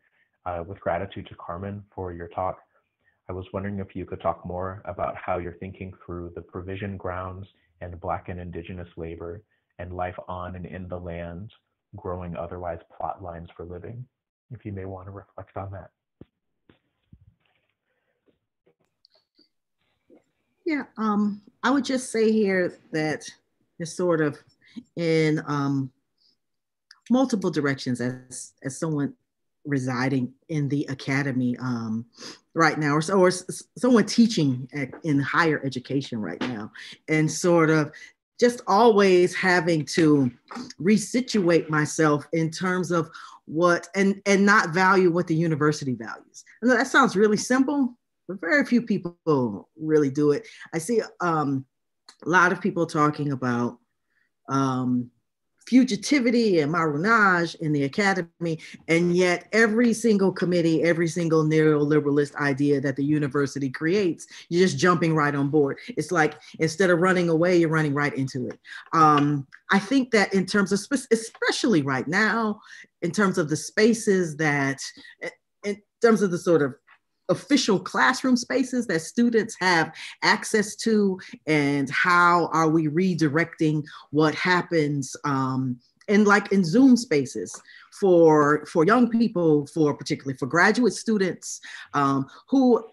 uh, with gratitude to Carmen for your talk. I was wondering if you could talk more about how you're thinking through the provision grounds and Black and Indigenous labor and life on and in the land growing otherwise plot lines for living, if you may want to reflect on that. Yeah, um, I would just say here that it's sort of in um, multiple directions as, as someone residing in the academy um, right now, or, or someone teaching at, in higher education right now, and sort of just always having to resituate myself in terms of what and and not value what the university values. And that sounds really simple, but very few people really do it. I see um, a lot of people talking about um, fugitivity and marronage in the academy, and yet every single committee, every single neoliberalist idea that the university creates, you're just jumping right on board. It's like instead of running away, you're running right into it. Um, I think that in terms of, especially right now, in terms of the spaces that, in terms of the sort of official classroom spaces that students have access to? And how are we redirecting what happens um, in like in zoom spaces for for young people for particularly for graduate students um, who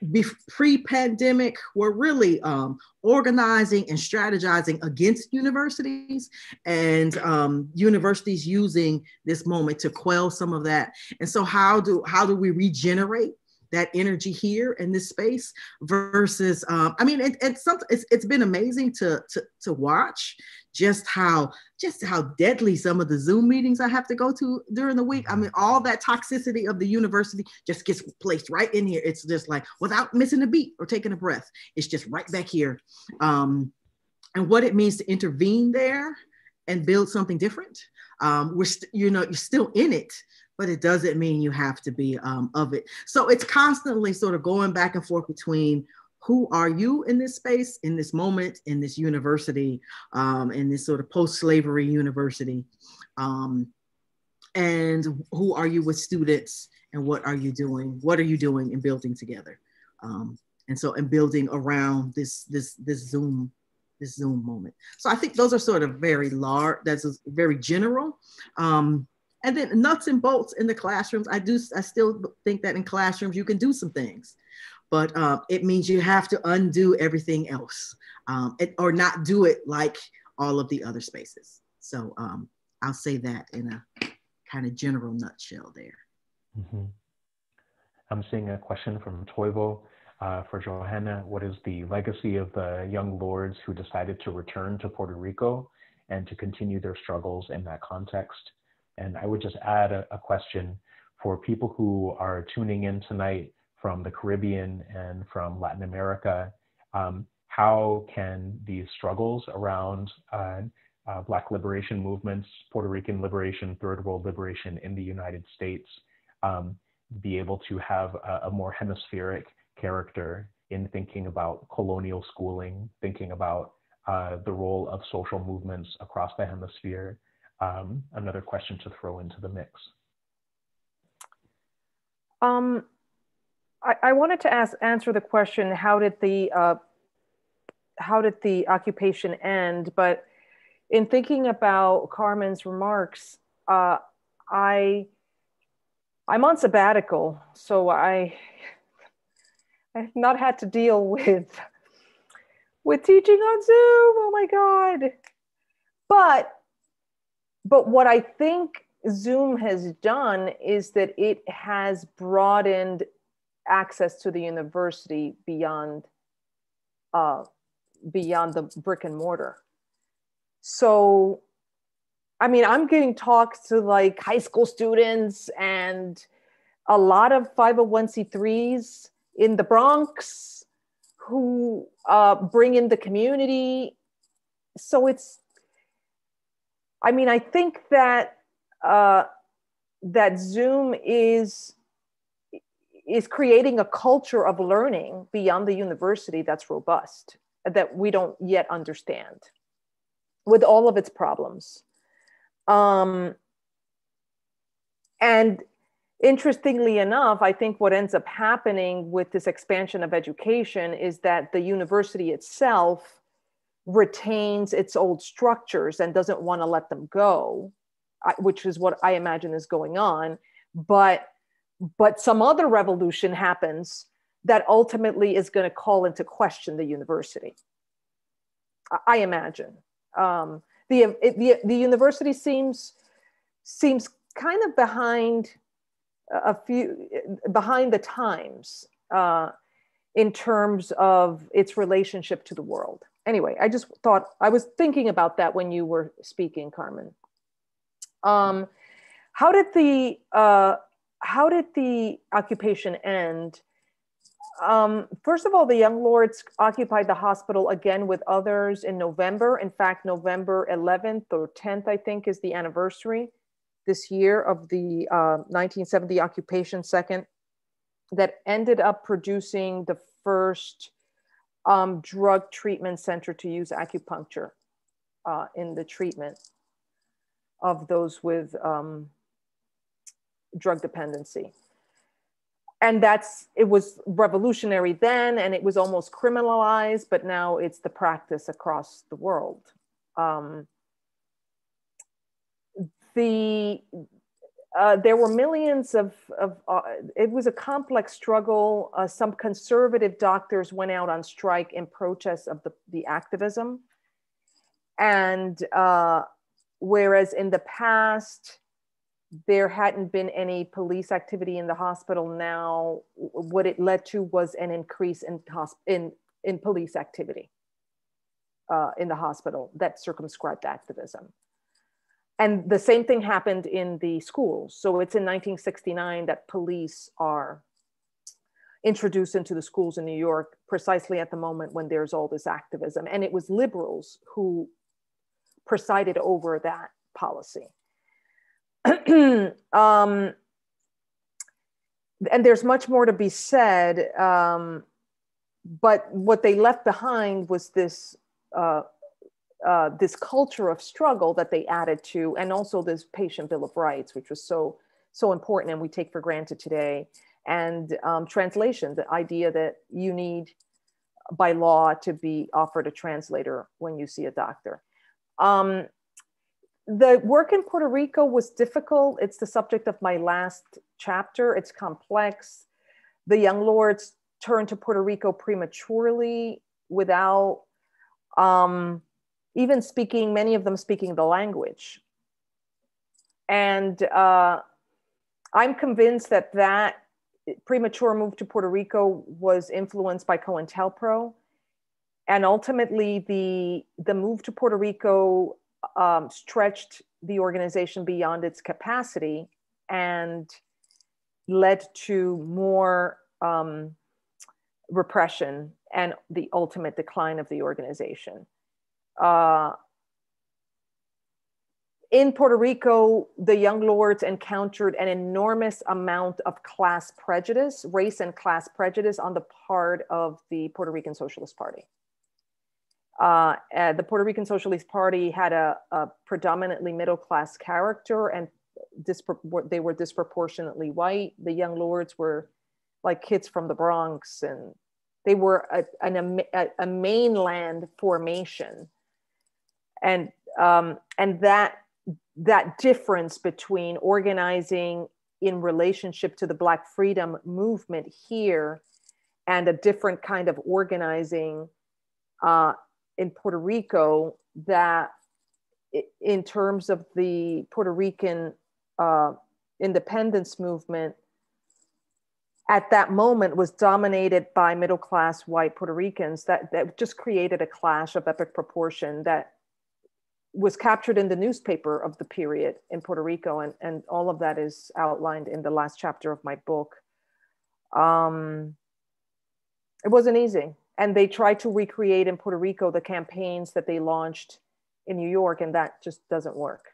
pre-pandemic were really um, organizing and strategizing against universities and um, universities using this moment to quell some of that? And so how do how do we regenerate that energy here in this space versus um, i mean it, it's something it's, it's been amazing to, to to watch just how just how deadly some of the zoom meetings i have to go to during the week. I mean all that toxicity of the university just gets placed right in here. It's just like without missing a beat or taking a breath it's just right back here. Um, and what it means to intervene there and build something different um, we're st- you know you're still in it but it doesn't mean you have to be um, of it. So it's constantly sort of going back and forth between who are you in this space, in this moment, in this university, um, in this sort of post-slavery university, um, and who are you with students, and what are you doing? What are you doing in building together? Um, and so, and building around this this this Zoom this Zoom moment. So I think those are sort of very large. That's very general. Um, and then nuts and bolts in the classrooms. I do. I still think that in classrooms you can do some things, but uh, it means you have to undo everything else, um, it, or not do it like all of the other spaces. So um, I'll say that in a kind of general nutshell there. Mm-hmm. I'm seeing a question from Toivo uh, for Johanna. What is the legacy of the young lords who decided to return to Puerto Rico and to continue their struggles in that context? And I would just add a, a question for people who are tuning in tonight from the Caribbean and from Latin America. Um, how can these struggles around uh, uh, Black liberation movements, Puerto Rican liberation, Third World liberation in the United States um, be able to have a, a, more hemispheric character in thinking about colonial schooling, thinking about uh, the role of social movements across the hemisphere. Um, another question to throw into the mix. Um, I, I, wanted to ask answer the question: How did the uh, how did the occupation end? But in thinking about Carmen's remarks, uh, I I'm on sabbatical, so I [laughs] I've not had to deal with with teaching on Zoom. Oh my god! But but what I think Zoom has done is that it has broadened access to the university beyond uh, beyond the brick and mortar. So, I mean, I'm getting talks to like high school students and a lot of 501c3s in the Bronx who uh, bring in the community. So it's, I mean, I think that uh, that Zoom is is creating a culture of learning beyond the university that's robust that we don't yet understand with all of its problems. Um, and interestingly enough, I think what ends up happening with this expansion of education is that the university itself retains its old structures and doesn't want to let them go, which is what I imagine is going on. But but some other revolution happens that ultimately is going to call into question the university. I imagine um, the, the the university seems seems kind of behind a few behind the times uh, in terms of its relationship to the world. Anyway, I just thought I was thinking about that when you were speaking, Carmen. Um, how did the uh, how did the occupation end? Um, first of all, the Young Lords occupied the hospital again with others in November. In fact, November 11th or 10th, I think, is the anniversary this year of the uh, 1970 occupation second that ended up producing the first um, drug treatment center to use acupuncture uh, in the treatment of those with um, drug dependency. And that's it was revolutionary then and it was almost criminalized but now it's the practice across the world. Um, the uh, there were millions of, of uh, it was a complex struggle. Uh, some conservative doctors went out on strike in protest of the, the activism. And uh, whereas in the past there hadn't been any police activity in the hospital now what it led to was an increase in in in police activity uh, in the hospital that circumscribed activism and the same thing happened in the schools so it's in 1969 that police are introduced into the schools in new york precisely at the moment when there's all this activism and it was liberals who presided over that policy [clears throat] um, and there's much more to be said. Um, but what they left behind was this uh, uh, this culture of struggle that they added to, and also this patient bill of rights, which was so so important and we take for granted today. And um, translation, the idea that you need by law to be offered a translator when you see a doctor. Um, the work in Puerto Rico was difficult. It's the subject of my last chapter. It's complex. The young lords turned to Puerto Rico prematurely without um, even speaking, many of them speaking the language. And uh, I'm convinced that that premature move to Puerto Rico was influenced by COINTELPRO. And ultimately, the, the move to Puerto Rico um, stretched the organization beyond its capacity and led to more um, repression and the ultimate decline of the organization. Uh, in Puerto Rico, the Young Lords encountered an enormous amount of class prejudice, race and class prejudice on the part of the Puerto Rican Socialist Party. Uh, the Puerto Rican Socialist Party had a, a predominantly middle class character and they were disproportionately white. The Young Lords were like kids from the Bronx and they were a, an, a, a mainland formation. And, um, and that that difference between organizing in relationship to the Black freedom movement here and a different kind of organizing uh, in Puerto Rico that in terms of the Puerto Rican uh, independence movement at that moment was dominated by middle class white Puerto Ricans that, that just created a clash of epic proportion that was captured in the newspaper of the period in Puerto Rico, and, and all of that is outlined in the last chapter of my book. Um, it wasn't easy. And they tried to recreate in Puerto Rico the campaigns that they launched in New York, and that just doesn't work.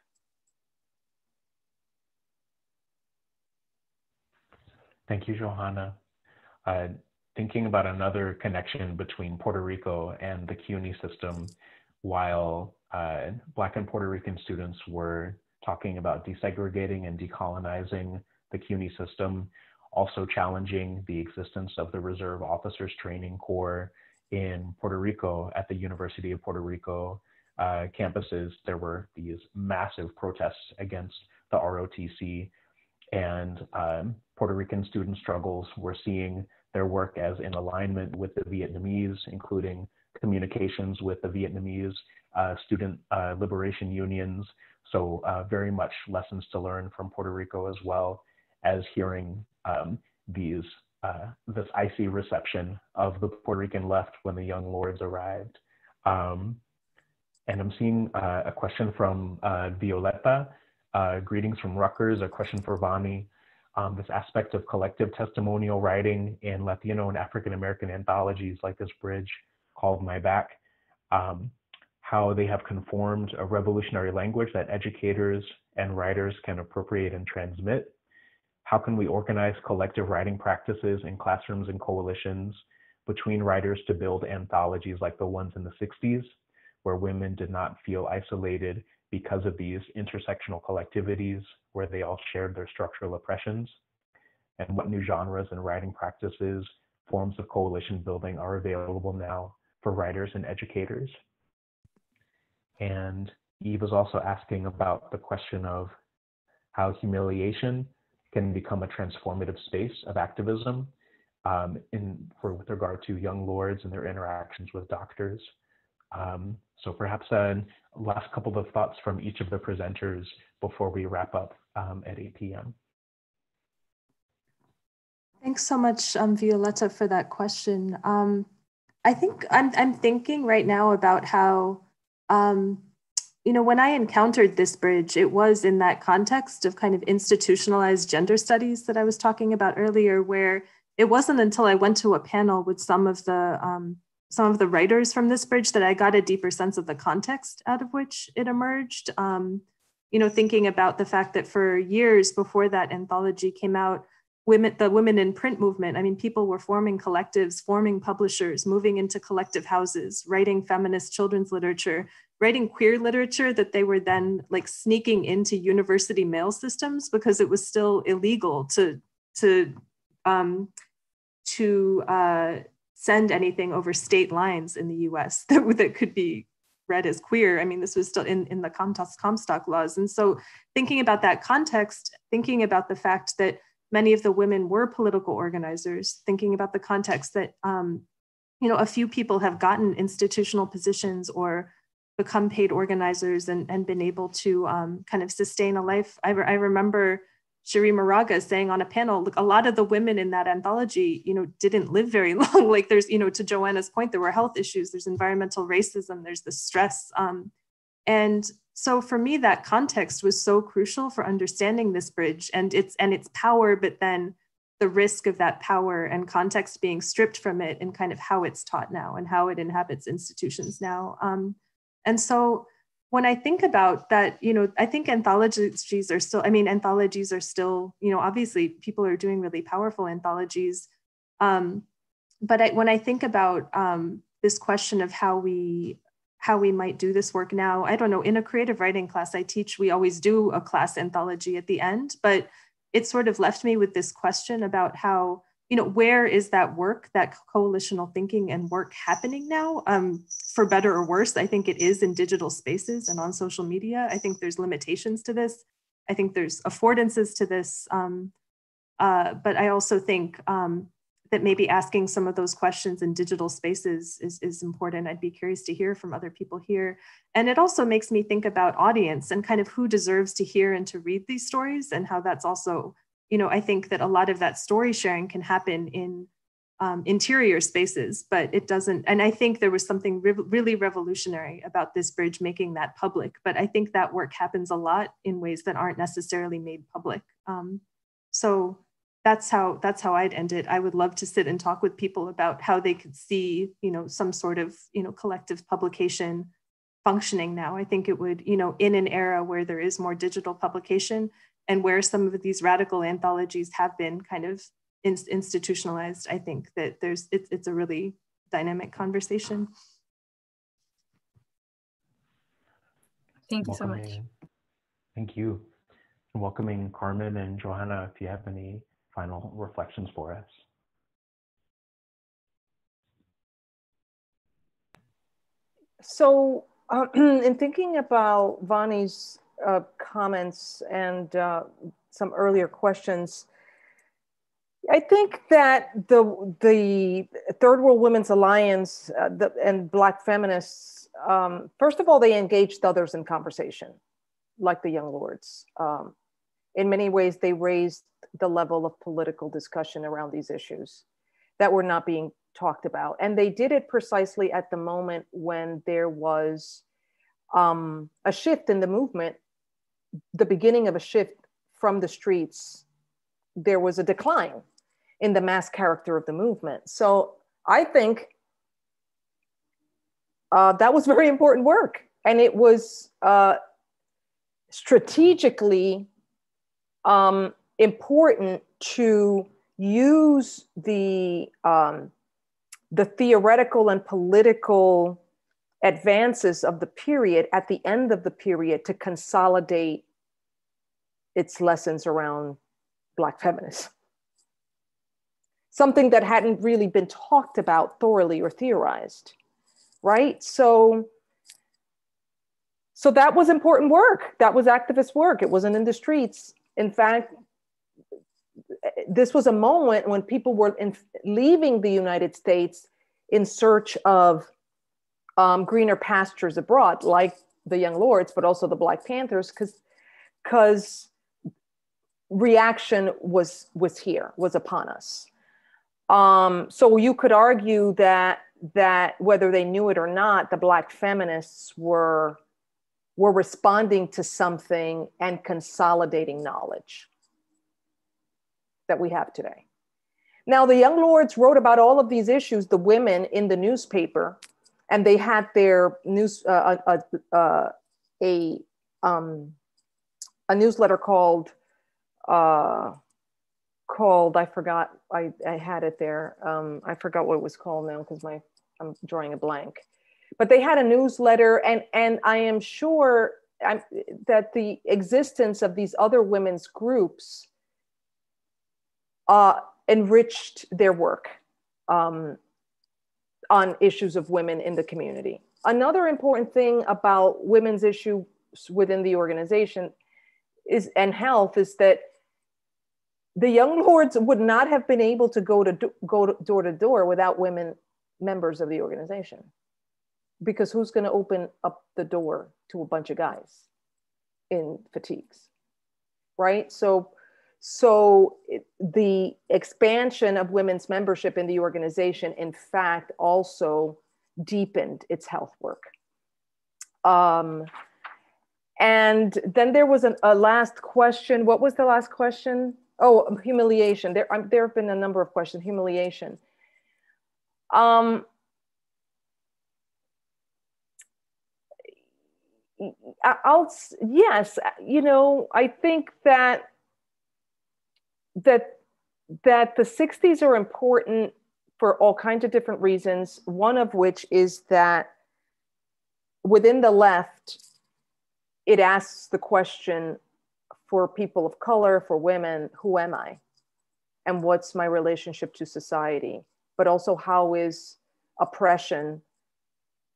Thank you, Johanna. Uh, thinking about another connection between Puerto Rico and the CUNY system, while uh, Black and Puerto Rican students were talking about desegregating and decolonizing the CUNY system, also challenging the existence of the Reserve Officers Training Corps in Puerto Rico at the University of Puerto Rico uh, campuses. There were these massive protests against the ROTC, and um, Puerto Rican student struggles were seeing their work as in alignment with the Vietnamese, including communications with the Vietnamese uh, student uh, liberation unions. So uh, very much lessons to learn from Puerto Rico as well as hearing um, these uh, this icy reception of the Puerto Rican left when the young lords arrived. Um, and I'm seeing uh, a question from Violetta. greetings from Rutgers, a question for Vani. Um, this aspect of collective testimonial writing in Latino and African American anthologies like this bridge called My Back. Um, how they have conformed a revolutionary language that educators and writers can appropriate and transmit. How can we organize collective writing practices in classrooms and coalitions between writers to build anthologies like the ones in the 60s, where women did not feel isolated because of these intersectional collectivities where they all shared their structural oppressions? And what new genres and writing practices, forms of coalition building are available now for writers and educators? And Eve was also asking about the question of how humiliation can become a transformative space of activism um, in for with regard to young lords and their interactions with doctors. Um, so perhaps a last couple of thoughts from each of the presenters before we wrap up um, at 8 p.m. Thanks so much, um, Violetta, for that question. I think I'm, I'm thinking right now about how um, you know, when I encountered this bridge, it was in that context of kind of institutionalized gender studies that I was talking about earlier, where it wasn't until I went to a panel with some of the um, some of the writers from this bridge that I got a deeper sense of the context out of which it emerged. Um, you know, thinking about the fact that for years before that anthology came out, women the women in print movement i mean people were forming collectives forming publishers moving into collective houses writing feminist children's literature writing queer literature that they were then like sneaking into university mail systems because it was still illegal to to um, to uh, send anything over state lines in the U.S. [laughs] that that could be read as queer. I mean, this was still in in the Comstock Comstock laws, and so thinking about that context, thinking about the fact that many of the women were political organizers, thinking about the context that, um, you know, a few people have gotten institutional positions or become paid organizers and, and been able to um, kind of sustain a life. I, re- I remember Cherríe Moraga saying on a panel, look, a lot of the women in that anthology, you know, didn't live very [laughs] long. like there's, you know, to Johanna's point, there were health issues, there's environmental racism, there's the stress. Um, and so for me, that context was so crucial for understanding this bridge and its and its power, but then the risk of that power and context being stripped from it and kind of how it's taught now and how it inhabits institutions now. Um, and so when I think about that, you know, I think anthologies are still, I mean, anthologies are still, you know, obviously people are doing really powerful anthologies. Um, but I, when I think about um, this question of how we how we might do this work now, I don't know, in a creative writing class I teach, we always do a class anthology at the end, but it sort of left me with this question about how you know where is that work that coalitional thinking and work happening now? Um, for better or worse i think it is in digital spaces and on social media. I think there's limitations to this. I think there's affordances to this. Um, uh, but i also think um, that maybe asking some of those questions in digital spaces is, is important. I'd be curious to hear from other people here. And it also makes me think about audience and kind of who deserves to hear and to read these stories and how that's also, you know, I think that a lot of that story sharing can happen in um, interior spaces, but it doesn't. And I think there was something re really revolutionary about this bridge making that public. But I think that work happens a lot in ways that aren't necessarily made public. Um, so that's how that's how I'd end it. I would love to sit and talk with people about how they could see, you know, some sort of, you know, collective publication functioning now. I think it would, you know, in an era where there is more digital publication and where some of these radical anthologies have been kind of in, institutionalized, I think that there's it's it's a really dynamic conversation. Thank you so much. Thank you. And welcoming Carmen and Johanna, if you have any final reflections for us. So, uh, [clears throat] in thinking about Vani's uh, comments and uh, some earlier questions, I think that the the Third World Women's Alliance uh, the, and Black feminists, um, first of all, they engaged others in conversation, like the Young Lords. Um, in many ways, they raised the level of political discussion around these issues that were not being talked about. And they did it precisely at the moment when there was um, a shift in the movement, the beginning of a shift from the streets. There was a decline in the mass character of the movement. So I think uh, that was very important work. And it was uh, strategically um, important to use the um, the theoretical and political advances of the period at the end of the period to consolidate its lessons around black feminism something that hadn't really been talked about thoroughly or theorized right? So so that was important work. That was activist work. It wasn't in the streets. In fact this was a moment when people were in, leaving the United States in search of um, greener pastures abroad, like the Young Lords, but also the Black Panthers, because reaction was was here, was upon us. Um, so you could argue that that whether they knew it or not, the Black feminists were were responding to something and consolidating knowledge that we have today. Now, the Young Lords wrote about all of these issues, the women in the newspaper, and they had their news, uh, uh, uh, a, um, a newsletter called, uh, called, I forgot, I, I had it there. Um, I forgot what it was called now because my, I'm drawing a blank. But they had a newsletter, and, and I am sure I'm, that the existence of these other women's groups uh, enriched their work um, on issues of women in the community. Another important thing about women's issues within the organization is and health is that the young lords would not have been able to go to do, go to door to door without women members of the organization because who's going to open up the door to a bunch of guys in fatigues right so So the expansion of women's membership in the organization, in fact, also deepened its health work. Um, and then there was an, a last question. What was the last question? Oh, humiliation. There, um, there have been a number of questions. Humiliation. Um, I'll yes, you know, I think that that that the 60s are important for all kinds of different reasons. One of which is that within the left, it asks the question for people of color, for women, who am I? And what's my relationship to society? But also, how is oppression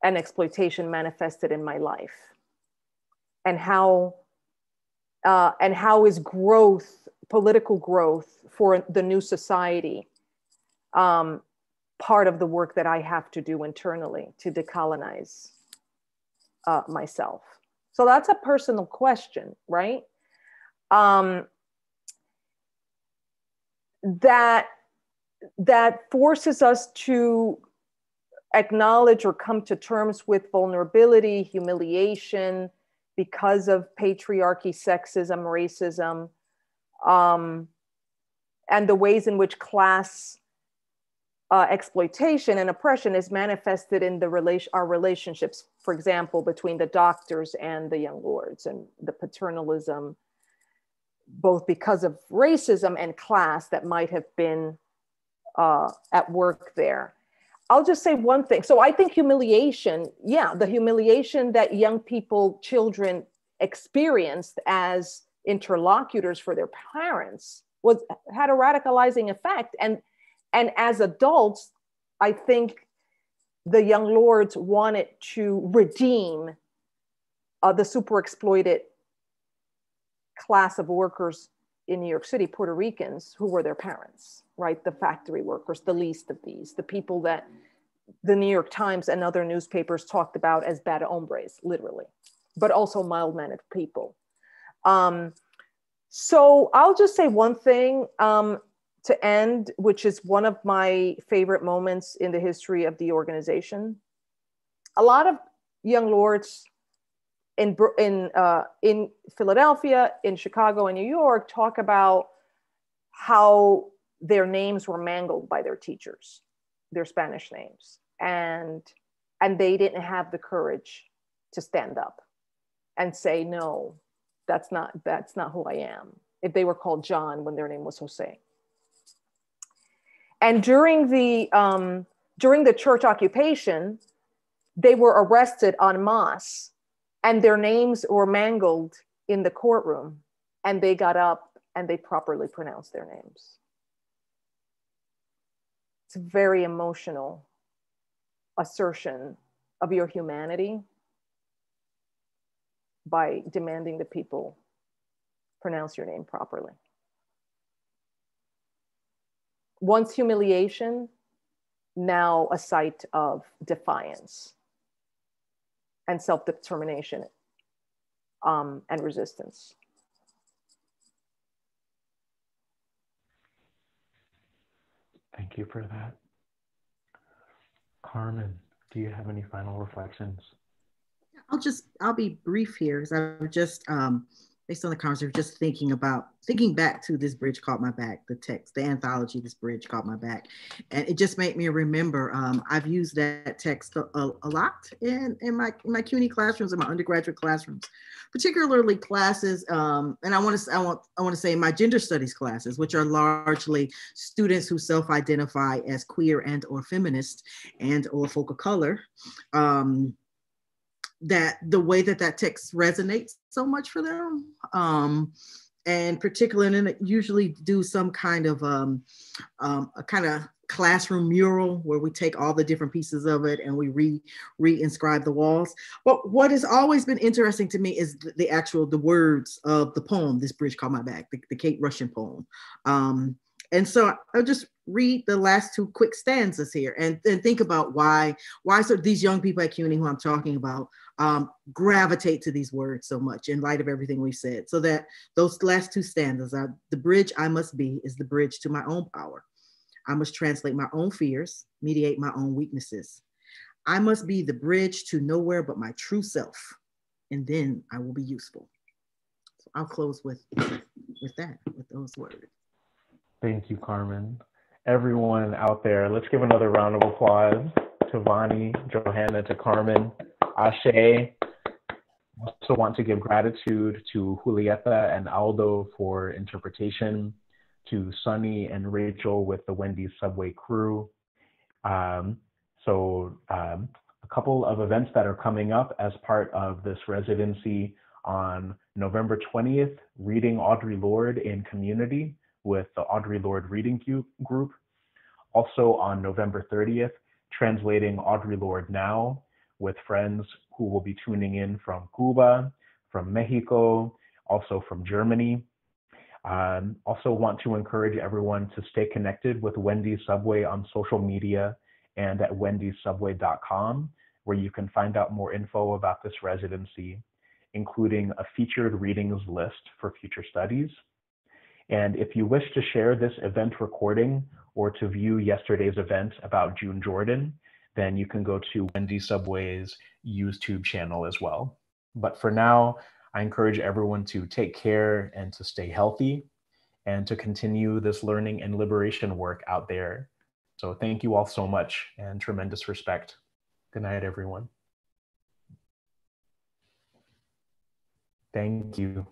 and exploitation manifested in my life? and how uh, and how is growth, political growth for the new society, um, part of the work that I have to do internally to decolonize uh, myself. So that's a personal question, right? Um, that that forces us to acknowledge or come to terms with vulnerability, humiliation, because of patriarchy, sexism, racism, um, and the ways in which class uh, exploitation and oppression is manifested in the relation, our relationships, for example, between the doctors and the young lords and the paternalism, both because of racism and class that might have been uh, at work there. I'll just say one thing. So I think humiliation, yeah, the humiliation that young people, children experienced as interlocutors for their parents was had a radicalizing effect. And and as adults, I think the young lords wanted to redeem uh, the super exploited class of workers in New York City, Puerto Ricans, who were their parents right? The factory workers, the least of these, the people that the New York Times and other newspapers talked about as bad hombres, literally, but also mild mannered people. Um, so I'll just say one thing um, to end, which is one of my favorite moments in the history of the organization. A lot of young lords in, in, uh, in Philadelphia, in Chicago, and New York talk about how their names were mangled by their teachers, their Spanish names. And, and they didn't have the courage to stand up and say, no, that's not, that's not who I am. If they were called John when their name was Jose. And during the, um, during the church occupation, they were arrested en masse and their names were mangled in the courtroom and they got up and they properly pronounced their names it's a very emotional assertion of your humanity by demanding that people pronounce your name properly. Once humiliation, now a site of defiance and self determination um, and resistance. Thank you for that. Carmen, do you have any final reflections? I'll just, I'll be brief here because I've just, um, based on the conversation, just thinking about thinking back to this bridge called my back, the text, the anthology, this bridge called my back, and it just made me remember. Um, I've used that text a, a, lot in in my in my CUNY classrooms, in my undergraduate classrooms, particularly classes. Um, and I want to I want I want to say my gender studies classes, which are largely students who self-identify as queer and or feminist and or folk of color. Um, that the way that that text resonates so much for them um, and particularly and usually do some kind of um, um, a kind of classroom mural where we take all the different pieces of it and we re re-inscribe the walls. But what has always been interesting to me is the, the actual the words of the poem this bridge called my back the, the kate rushin poem. Um, and so I'll just read the last two quick stanzas here and, and think about why why so these young people at CUNY who I'm talking about um, gravitate to these words so much in light of everything we've said. So that those last two stanzas are the bridge I must be is the bridge to my own power. I must translate my own fears, mediate my own weaknesses. I must be the bridge to nowhere but my true self, and then I will be useful. So I'll close with, with that, with those words. Thank you, Carmen. Everyone out there, let's give another round of applause to Vani, Johanna, to Carmen. Ashe. Also want to give gratitude to Julieta and Aldo for interpretation, to Sunny and Rachel with the Wendy's Subway crew. Um, so um, a couple of events that are coming up as part of this residency on November 20th, reading Audre Lorde in community with the Audre Lorde Reading Group. Also on November 30th, translating Audre Lorde Now with friends who will be tuning in from Cuba, from Mexico, also from Germany. Um, also want to encourage everyone to stay connected with Wendy's Subway on social media and at wendysubway.com, where you can find out more info about this residency, including a featured readings list for future studies. And if you wish to share this event recording or to view yesterday's event about June Jordan, then you can go to Wendy Subway's YouTube channel as well. But for now, I encourage everyone to take care and to stay healthy and to continue this learning and liberation work out there. So thank you all so much and tremendous respect. Good night, everyone. Thank you.